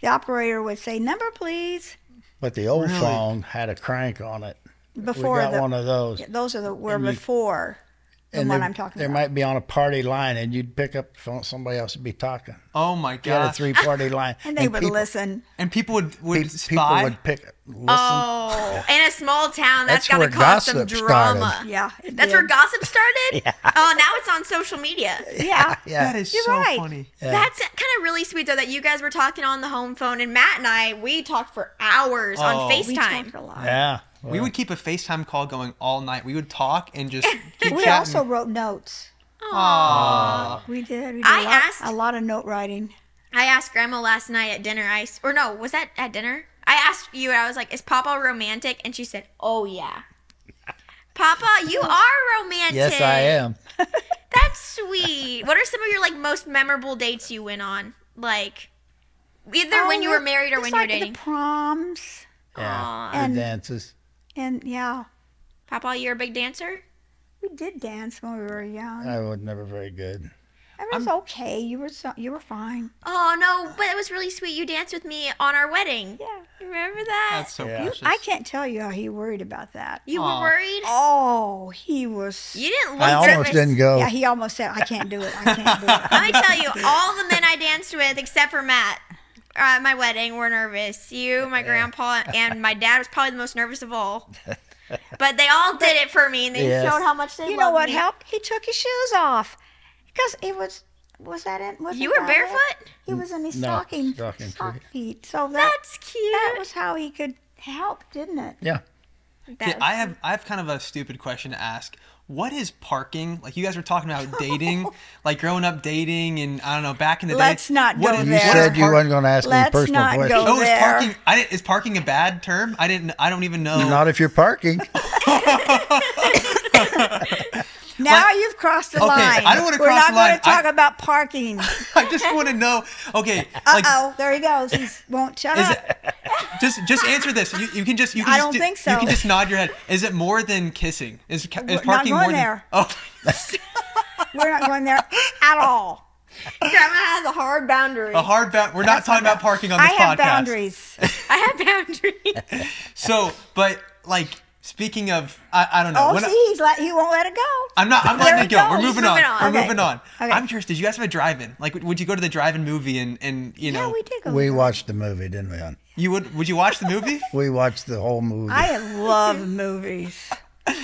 the operator would say number please But the old Really? phone had a crank on it. before we got the. one of those. those are the were And you- before the one there, I'm talking there about. might be on a party line, and you'd pick up the phone. Somebody else would be talking. oh my You had a three party line, and they would people, listen. And people would would pe- spy. People would pick listen. Oh, in a small town, that's, That's got to where cause some gossip drama. started. Yeah, it That's did. where gossip started? yeah. Oh, now it's on social media. Yeah, yeah, that is You're so right. funny. Yeah. That's kind of really sweet, though, that you guys were talking on the home phone. And Matt and I, we talked for hours Oh. on We we FaceTime. talked a lot. yeah. We would keep a FaceTime call going all night. We would talk and just keep We chatting. also wrote notes. Aw. Uh, we did. We did I a lot, asked- a lot of note writing. I asked Grandma last night at dinner. I s- or no, was that at dinner? I asked you, and I was like, "Is Papa romantic?" And she said, "Oh yeah." Papa, you are romantic. Yes, I am. That's sweet. What are some of your like most memorable dates you went on? Like either when Oh, you were married or just when you were like dating. The proms Yeah, Aw. the And- dances. And yeah, Papa, you're a big dancer. we did dance when we were young. I was never very good. it was okay. You were so, you were fine. Oh no, but it was really sweet. You danced with me on our wedding. Yeah. Remember that? That's so Yeah. precious. I can't tell you how he worried about that. you Aw. were worried. Oh, he was. You didn't look I almost nervous. didn't go. Yeah, he almost said, "I can't do it. I can't do it." Let me tell you, all the men I danced with, except for Matt, at my wedding, we were nervous. You, my grandpa, and my dad was probably the most nervous of all. But they all did it for me, and they Yes. showed how much they you know what me. helped? He took his shoes off because it was. Was that it? Wasn't You were that it? barefoot. He was in his No, stocking, stocking sock feet. feet. So that That's cute. that was how he could help, didn't it? Yeah. That Yeah, I have I have kind of a stupid question to ask. What is parking? Like you guys were talking about dating, like growing up dating, and I don't know back in the Let's day. not what go is- You there. what is said you weren't going to ask me Let's personal not questions. go Oh, is parking? I didn't, is parking a bad term? I didn't. I don't even know. Not if you're parking. Now Like- you've crossed the Okay, line. I don't wanna cross the line. We're not going to talk I- about parking. I just want to know. Okay, Uh oh, there he goes. He won't shut is up. it? Just just answer this. You, you can just you can I just don't do- think so. You can just nod your head. Is it more than kissing? Is ca- We're is not parking going more there. than? Oh, We're not going there at all. Grandma has a hard boundary. a hard bound. We're not talking about parking on this podcast. I have podcast. boundaries. I have boundaries. So, but like speaking of, I, I don't know. Oh, when I- see, he's let he won't let it go. I'm not. I'm There letting we it go. go. We're He's moving on. on. We're Okay. moving on. Okay. I'm curious. Did you guys have a drive-in? Like, would you go to the drive-in movie and and you know yeah, we did go. We there. watched the movie, didn't we? hon? you would would you watch the movie? We watched the whole movie. I love movies.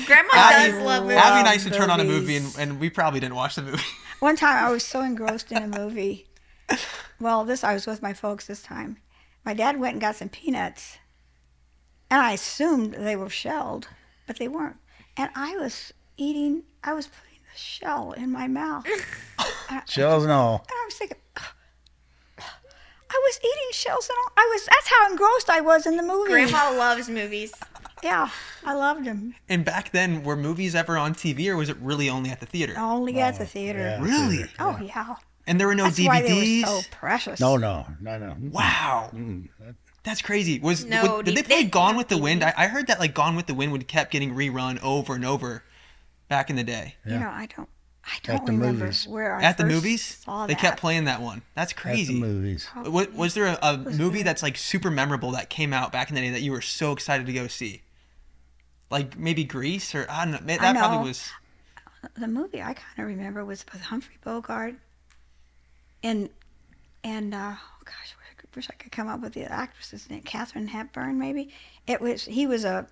Grandma Abby- does love movies. Abby and I used to turn on a movie, and, and we probably didn't watch the movie. One time I was so engrossed in a movie. Well, this I was with my folks this time. My dad went and got some peanuts, and I assumed they were shelled, but they weren't. And I was eating. I was putting the shell in my mouth, and Shells and all. I was thinking. I was eating shells and all. I was. That's how engrossed I was in the movie. Grandma loves movies. Yeah, I loved them. And back then, were movies ever on TV, or was it really only at the theater? Only at the theater. Yeah, Really? theater. Oh yeah. And there were no That's DVDs. why they were so precious. No, no, no, no. Wow, that's crazy. Was No, would- did D- they play they- Gone with the Wind? I, I heard that like Gone with the Wind would kept getting rerun over and over back in the day. You know, I don't. I don't the remember movies. where I At the movies, Saw they kept playing that one. That's crazy. At the crazy. movies. Was, was there a, a movie that's like super memorable that came out back in the day that you were so excited to go see? Like maybe Grease or I don't know. ma- That know. probably was. the movie I kind of remember was with Humphrey Bogart, and and uh, oh gosh, I wish I could come up with the actress's name. Katharine Hepburn, maybe. It was he was a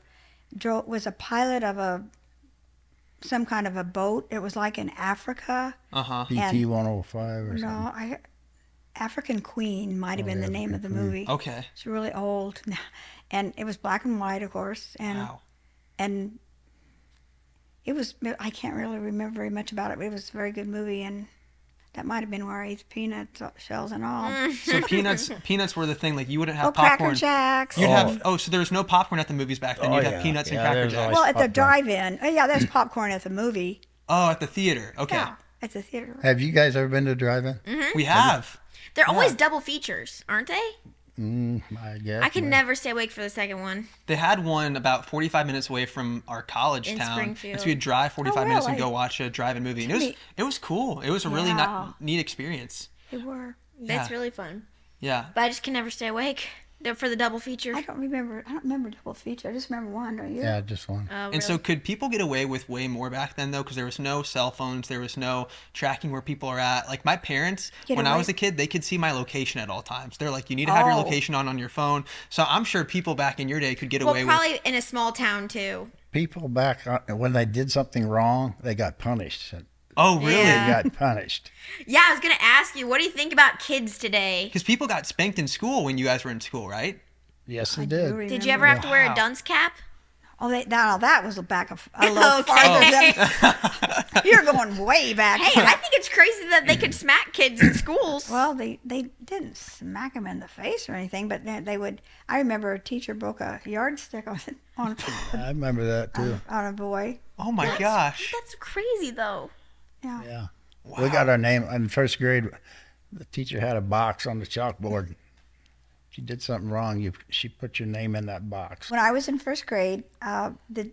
was a pilot of a some kind of a boat. It was like in Africa. Uh huh. BT 105 or No, something. I African Queen might have Oh, been the the name of the Queen. movie. Okay. It's really old, and it was black and white, of course, and Wow. and it was I can't really remember very much about it. But it was a very good movie, and that might have been where I ate the peanut uh, shells and all. Mm. So peanuts, peanuts were the thing. Like you wouldn't have oh, Cracker popcorn. Jacks. You'd Oh. have oh, so there was no popcorn at the movies back then. Oh, You'd have yeah. peanuts and Yeah, Cracker Jacks. well, at the drive-in. Oh yeah, there's popcorn at the movie. Oh, at the theater. Okay, Yeah, at the theater. Have you guys ever been to drive-in? Mm-hmm. we have. They're always double features, aren't they? Mm, I guess. I can but- never stay awake for the second one. They had one about 45 minutes away from our college In town. Springfield. And so we'd drive 45 minutes and really? go watch a drive-in movie. And it was Neat. it was cool. It was a really Yeah. not, neat experience. They were. That's Yeah. really fun. Yeah. But I just can never stay awake They're for the double feature. I don't remember. I don't remember double feature. I just remember one. Don't you? Yeah, just one. Oh, And so, could people get away with way more back then, though? Because there was no cell phones, there was no tracking where people are at. Like my parents, Get when I was a kid, they could see my location at all times. They're like, you need to have your Oh. location on on your phone. So I'm sure people back in your day could get well, away with. probably in a small town too. People back uh, when they did something wrong, they got punished. Oh, really? Yeah. Got punished. Yeah, I was gonna ask you, what do you think about kids today? Because people got spanked in school when you guys were in school, right? Yes, they I did. remember. Did you ever have to wear a dunce cap? Oh, they, now that was a back a, a little Okay. farther than. Oh. You're going way back. Hey, I think it's crazy that they could smack kids in schools. Well, they, they didn't smack them in the face or anything, but they, they would. I remember a teacher broke a yardstick on on, I remember that too. on a boy. Oh my gosh. That's crazy though. Yeah. Yeah. We got our name in first grade. The teacher had a box on the chalkboard. If you did something wrong, you she put your name in that box. When I was in first grade, uh, the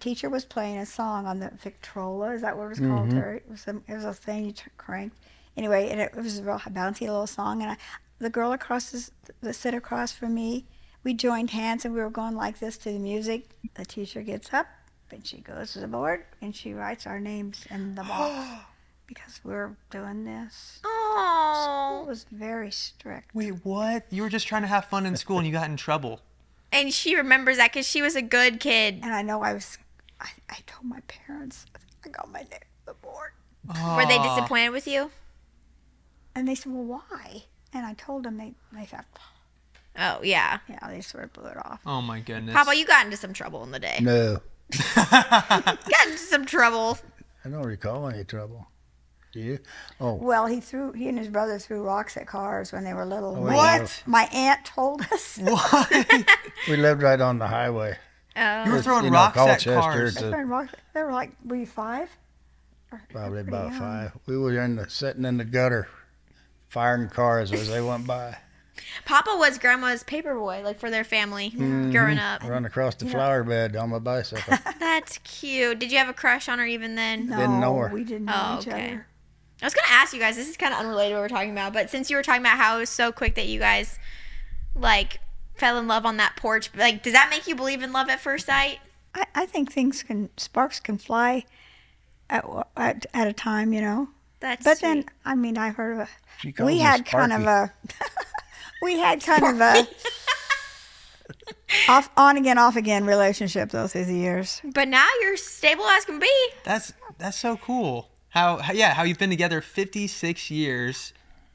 teacher was playing a song on the Victrola. Is that what it was called? Terry? It was a, it was a thing you cranked. Anyway, and it, it was a real bouncy little song. And I, the girl across the, the sit across from me, we joined hands and we were going like this to the music. The teacher gets up and she goes to the board and she writes our names in the box because we are doing this. It Oh. was very strict. Wait, what? You were just trying to have fun in school and you got in trouble. And she remembers that because she was a good kid. And I know I was, I, I told my parents I got my name on the board. Were they disappointed with you? And they said, well, why? And I told them they, they thought, Oh yeah. yeah, they sort of blew it off. Oh my goodness. Papa, you got into some trouble in the day. No, Got into some trouble. I don't recall any trouble. Do you? Oh, Well, he threw, he and his brother threw rocks at cars when they were little. Oh, my, aunt, my aunt told us. What? we lived right on the highway. Oh. You were throwing You know, rocks at cars. it's They a- rocks- they were like, were you five? Probably about young. five. We were in the sitting in the gutter, firing cars as they went by. Papa was grandma's paperboy, like for their family mm-hmm. growing up. Run across the flower bed on my bicycle. That's cute. Did you have a crush on her even then? No, Didn't know her. we didn't know Oh, each okay. other. I was gonna ask you guys. This is kind of unrelated to what we're talking about, but since you were talking about how it was so quick that you guys like fell in love on that porch, like does that make you believe in love at first sight? I, I think things can, sparks can fly at, at, at a time, you know. That's But sweet. then, I mean, I heard of a, She we me had kind of a, we had kind of a, off on again, off again relationship though through the years. But now you're stable as can be. That's that's so cool. How, how yeah, how you've been together 56 years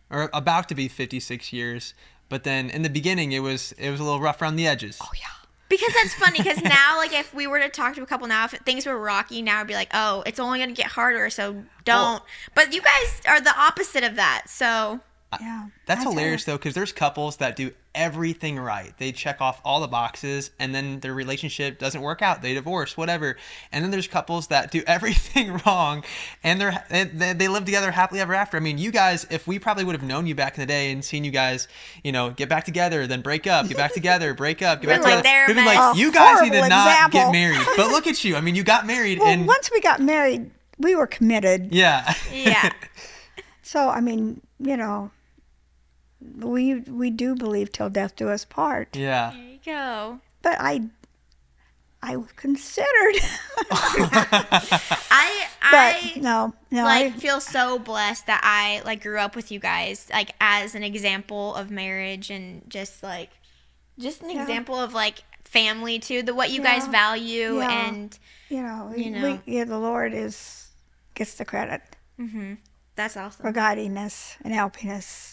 or about to be 56 years, but then in the beginning it was it was a little rough around the edges. Oh yeah. Because that's funny. Because now, like, if we were to talk to a couple now, if things were rocky, now I'd be like, oh, it's only gonna get harder, so don't. but you guys are the opposite of that. So Yeah, That's I hilarious you. though, because there's couples that do everything right. They check off all the boxes, and then their relationship doesn't work out. They divorce, whatever. And then there's couples that do everything wrong, and they're they, they live together happily ever after. I mean, you guys, if we probably would have known you back in the day and seen you guys, you know, get back together, then break up, get back together, break up, get back We're like, together, we'd be like, you guys need to horrible not get married. But look at you. I mean, you got married, Well, and once we got married, we were committed. yeah, yeah, So I mean, you know, we we do believe till death do us part. yeah. there you go. But I I considered, I but I no, no, like I, feel so blessed that I like grew up with you guys like as an example of marriage and just like just an Yeah. example of like family too the what you Yeah. guys value Yeah. and you know, you know. We, yeah, the Lord is gets the credit mm-hmm. that's for awesome. guiding us and helping us.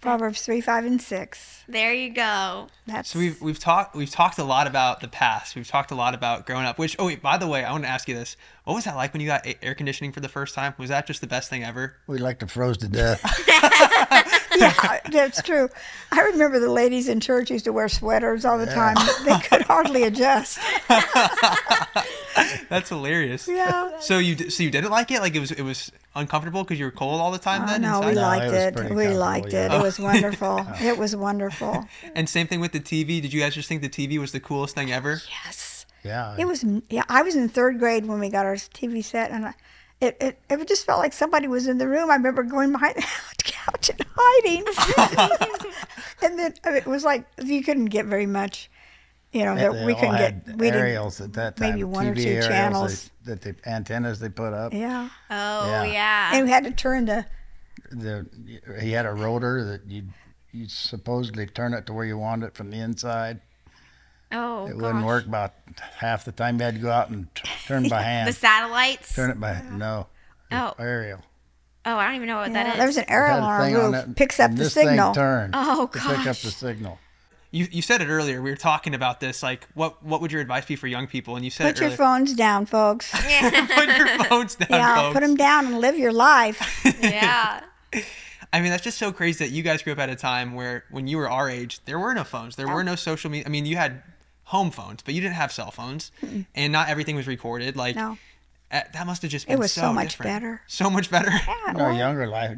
Proverbs three, five, and six. There you go. That's So we've we've talked we've talked a lot about the past. We've talked a lot about growing up. Which oh wait, by the way, I want to ask you this: What was that like when you got air conditioning for the first time? Was that just the best thing ever? We like to froze to death. yeah, that's true. I remember the ladies in church used to wear sweaters all the time. They could hardly adjust. That's hilarious. Yeah. So you so you didn't like it? Like it was it was uncomfortable because you were cold all the time Oh, then. no, we inside? No, liked it it. We liked yeah. it. It was wonderful. it was wonderful. And same thing with the TV. Did you guys just think the TV was the coolest thing ever? Yes. Yeah. It was. Yeah, I was in third grade when we got our TV set, and I, it, it it just felt like somebody was in the room. I remember going behind the couch and hiding, and then I mean, it was like you couldn't get very much. You know, They that we couldn't get. We didn't. aerials at that time. maybe one or TV two channels. That, that the antennas they put up. Yeah, Oh Yeah. yeah. and we had to turn the. The, he had a rotor that you you supposedly turn it to where you want it from the inside. Oh It gosh. wouldn't work about half the time. You had to go out and t- turn by hand. The satellites. turn it by no. Oh. Aerial. Oh, I don't even know what Yeah, that is. There's an aerial arrow had on our roof. on it, picks up and the signal. Thing turned Oh, to pick up the signal. You you said it earlier. We were talking about this. Like, what what would your advice be for young people? And you said Put it your phones down, folks. put your phones down, Yeah, folks. put them down and live your life. yeah. I mean, that's just so crazy that you guys grew up at a time where, when you were our age, there were no phones. There were oh. no social media. I mean, you had home phones, but you didn't have cell phones, and not everything was recorded. Like, No. eh, that must have just been it was so much different. better. So much better. Yeah, In our well, younger life,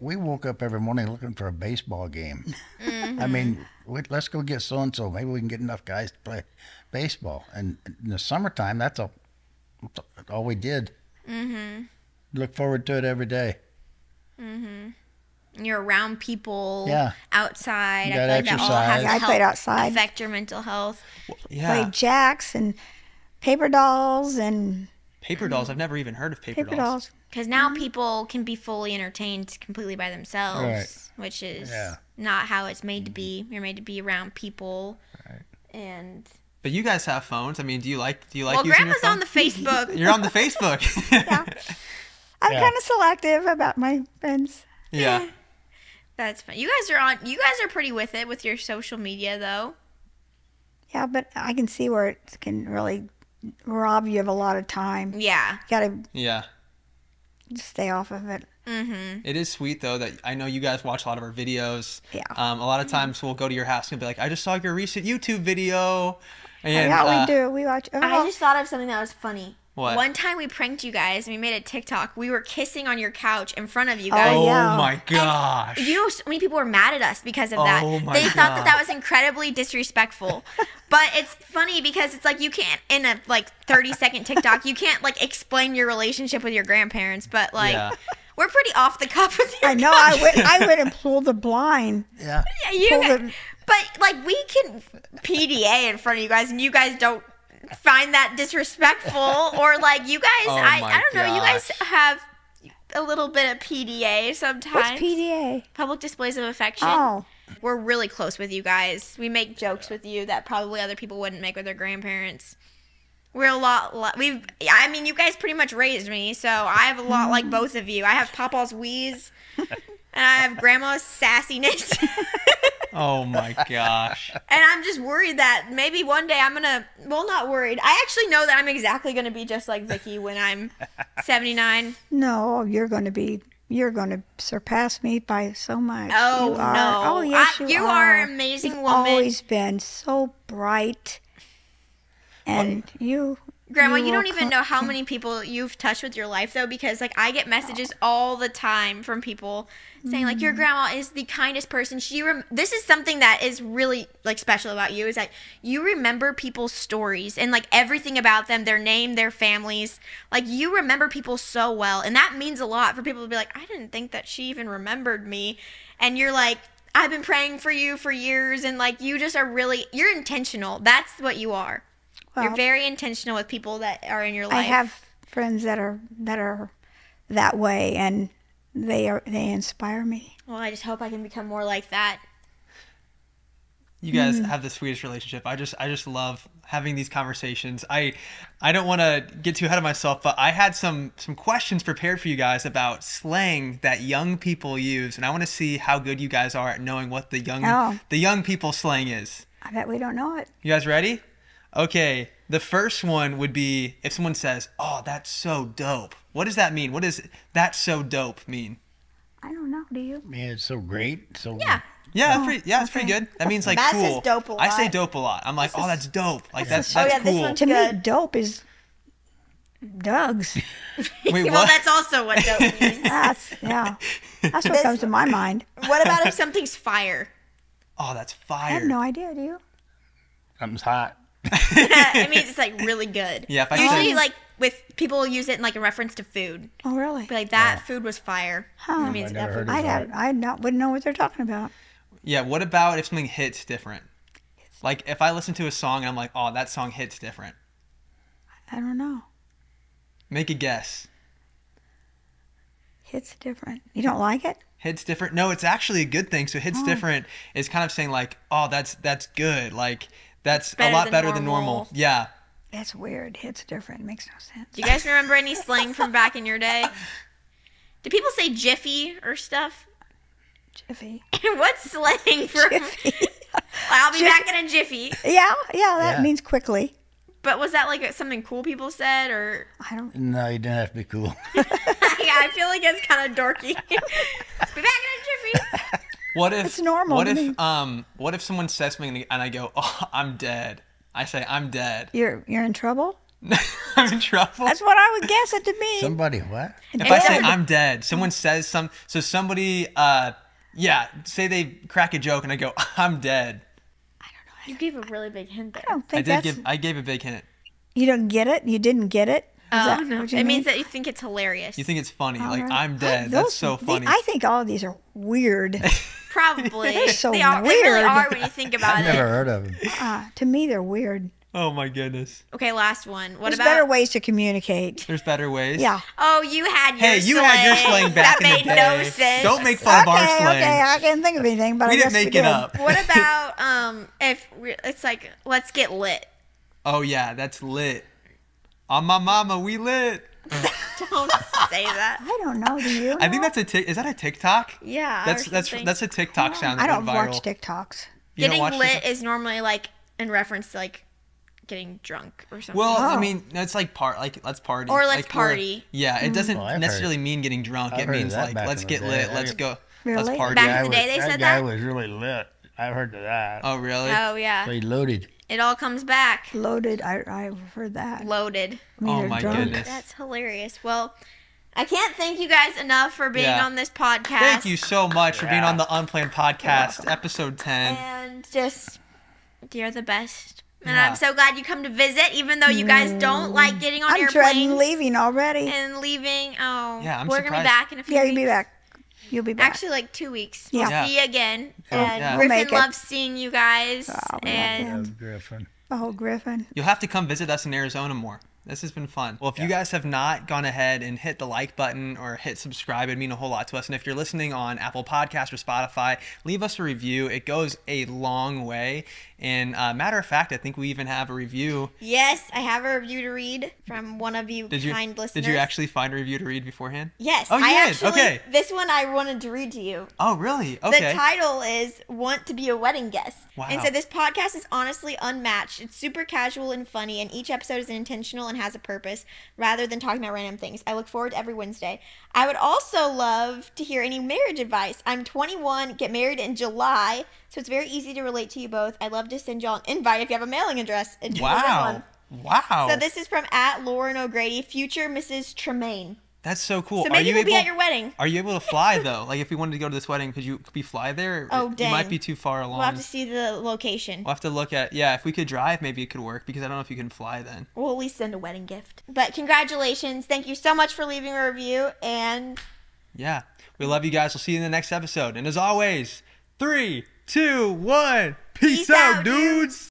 we woke up every morning looking for a baseball game. I mean, we, let's go get so and so. Maybe we can get enough guys to play baseball. And in the summertime, that's all, that's all we did. Mm-hmm. Look forward to it every day. You're around people. Yeah. Outside. You I got feel like that all has exercise. to I played outside. affect your mental health. Yeah. played jacks and paper dolls and Paper dolls. I've never even heard of paper, paper dolls. Because Mm-hmm. now people can be fully entertained completely by themselves, Right. which is Yeah. not how it's made to be. You're made to be around people. Right. And But you guys have phones. I mean, do you like do you like well, using Grandma's your phone? on the Facebook. You're on the Facebook. Yeah, I'm Yeah. kind of selective about my friends. yeah. That's fun. You guys are on. You guys are pretty with it with your social media, though. Yeah, but I can see where it can really rob you of a lot of time. You Yeah. got Yeah. to stay off of it. It is sweet though that I know you guys watch a lot of our videos. Yeah. Um, a lot of times we'll go to your house and be like, "I just saw your recent YouTube video." And, yeah, uh, we do. We watch. I just thought of something that was funny. What? One time we pranked you guys and we made a TikTok. We were kissing on your couch in front of you guys. Oh yeah. my gosh. You know, so many people were mad at us because of that. Oh my they thought that that was incredibly disrespectful. but it's funny because it's like you can't in a like 30 second TikTok, you can't like explain your relationship with your grandparents, but like Yeah. we're pretty off the cuff with your I know. I went. I went and pulled the blind. Yeah. Yeah, you pull guys- the- but like we can PDA in front of you guys and you guys don't find that disrespectful or like you guys Oh I, I don't know, you guys have a little bit of PDA sometimes. What's PDA? Public displays of affection. Oh, We're really close with you guys. We make jokes with you that probably other people wouldn't make with their grandparents. We're a lot, lot we've I mean you guys pretty much raised me, so I have a lot like both of you. I have Papa's wheeze and I have grandma's sassiness. Oh my gosh. And I'm just worried that maybe one day I'm gonna. Well, not worried. I actually know that I'm exactly gonna be just like Vicky when I'm 79. No, you're going to be. You're going to surpass me by so much. Oh You are. no! Oh yes, I- you, are an amazing You've woman, always been so bright, and you. Grandma. You, you don't even know how many people you've touched with your life, though, because like I get messages all the time from people saying like your mm-hmm. grandma is the kindest person. She rem- this is something that is really like special about you is that you remember people's stories and like everything about them, their name, their families. Like you remember people so well, and that means a lot for people to be like, I didn't think that she even remembered me, and you're like. I've been praying for you for years, and like you just are really, you're intentional. That's what you are. You're very intentional with people that are in your life. I have friends that are that are that way, and they are they inspire me. Well, I just hope I can become more like that. You guys hmm. have the sweetest relationship. I just I just love having these conversations. I I don't want to get too ahead of myself, but I had some some questions prepared for you guys about slang that young people use, and I want to see how good you guys are at knowing what the young Oh. the young people slang is. I bet we don't know it. You guys ready? Okay. The first one would be if someone says, "Oh, that's so dope." What does that mean? What does that so dope mean? I don't know. Do you? Man, it's so great. So Yeah. Yeah, Oh, that's pretty, yeah, it's pretty good. That means like Matt cool. says dope a I say dope a lot. I'm like, oh, that's dope. Like that's Oh, that's yeah, this cool. one's- To me, dope is Doug's. Wait, well, what? that's also what dope means. That's yeah. That's what comes to my mind. what about if something's fire? Oh, that's fire. I have no idea. Do you? something's hot. it means it's like really good. Yeah, if I Usually, said- like with people use it in like a reference to food. Oh, really? Be like that food was fire. Huh. It means I never that heard food- of I'd have. I not wouldn't know what they're talking about. Yeah, what about if something hits different? Like if I listen to a song and I'm like, oh, that song hits different. I don't know. Make a guess. Hits different. You don't like it? Hits different. No, it's actually a good thing. So hits oh. different is kind of saying like, oh, that's that's good. Like that's a lot than better than normal. normal. Yeah. That's weird. It's different. Makes no sense. Do you guys remember any slang from back in your day? Do people say jiffy or stuff? Jiffy. What's slang for? Jiffy. I'll be Jiff- back in a jiffy. yeah, yeah. That Yeah. means quickly. But was that like something cool people said, or I don't. No, you didn't have to be cool. yeah, I feel like it's kind of dorky. be back in a jiffy. What if It's normal What if me. um what if someone says something and I go, oh, I'm dead. I say I'm dead. You're you're in trouble. I'm in trouble. That's what I would guess it to be. Somebody, what? If I say I'm dead, someone says some. So somebody, uh, yeah, say they crack a joke and I go, I'm dead. I don't know. You gave a really big hint there. I don't think I think did that's. give. I gave a big hint. you don't get it. You didn't get it. Is Oh that no! what you It means that you think it's hilarious. You think it's funny? All like right. I'm I- dead. those- That's so the- funny. I think all of these are weird. Probably. They're so they are. They really are when you think about it. I've never heard of them. uh, to me, they're weird. oh my goodness. Okay, last one. What There's about? better ways to communicate. There's better ways. Yeah. Oh, you had your Hey, you had your slang back that in made the day. no sense. Don't make fun of our okay, slang. okay. I can't think of anything, but we I didn't guess make we it did. up. What about um if we, it's like let's get lit? Oh yeah, that's lit. On my mama, we lit. Don't say that. I don't know. Do you? I think that's a tic. Is that a TikTok? Yeah. That's that's something. that's a TikTok sound. I that don't went viral. watch TikToks. You don't getting watch lit TikTok? is normally like in reference to like getting drunk or something. Well, I Oh. mean, it's like part like let's party Or let's like, we're- party. Yeah, it mm-hmm. doesn't Oh, I've necessarily heard- mean getting drunk. I've it means like let's get day. lit. I Let's go. Really? Let's party. Back in Guy the was- day they that said guy that? was really lit. I've heard of that. Oh really? oh yeah, So he loaded. It all comes back Loaded. I I've heard that. loaded. I mean, Oh they're my drunk. goodness. That's hilarious. Well, I can't thank you guys enough for being Yeah. on this podcast. Thank you so much for being on the Unplanned Podcast, episode ten. and just you're the best. And Yeah. I'm so glad you come to visit, even though you guys don't like mm. getting on I'm airplanes dreading leaving already. and leaving. Oh, Yeah, I'm we're gonna be back in a few Yeah, weeks. you'll be back. You'll be back. Actually, like two weeks. Yeah. We'll Yeah. see you again. Oh, and yeah. We'll Griffin make loves seeing you guys. Oh, we love and Griffin. oh, Griffin. You'll have to come visit us in Arizona more. This has been fun. Well, if you guys have not gone ahead and hit the like button or hit subscribe, it'd mean a whole lot to us. And if you're listening on Apple Podcast or Spotify, leave us a review. It goes a long way. And uh, matter of fact, I think we even have a review. Yes, I have a review to read from one of you Did you kind listeners. did you actually find a review to read beforehand? Yes, Oh, you I did? actually. Okay. This one I wanted to read to you. Oh, really? Okay. The title is "Want to Be a Wedding Guest," Wow. and so this podcast is honestly unmatched. It's super casual and funny, and each episode is intentional and has a purpose, rather than talking about random things. I look forward to every Wednesday. I would also love to hear any marriage advice. I'm 21, get married in July, so it's very easy to relate to you both. I'd love to send y'all an invite if you have a mailing address. and wow. Wow. So this is from at Lauren O'Grady, future Mrs. Tremaine. That's so cool. So Are maybe you we'll able be at your wedding. Are you able to fly though? Like if we wanted to go to this wedding, could you could we fly there? Oh, dang. You might be too far along. We'll have to see the location. We'll have to look at yeah. If we could drive, maybe it could work because I don't know if you can fly then. We'll at least send a wedding gift. But congratulations. Thank you so much for leaving a review. And Yeah. We love you guys. We'll see you in the next episode. And as always, three, two, one. Peace, Peace out, out, dudes.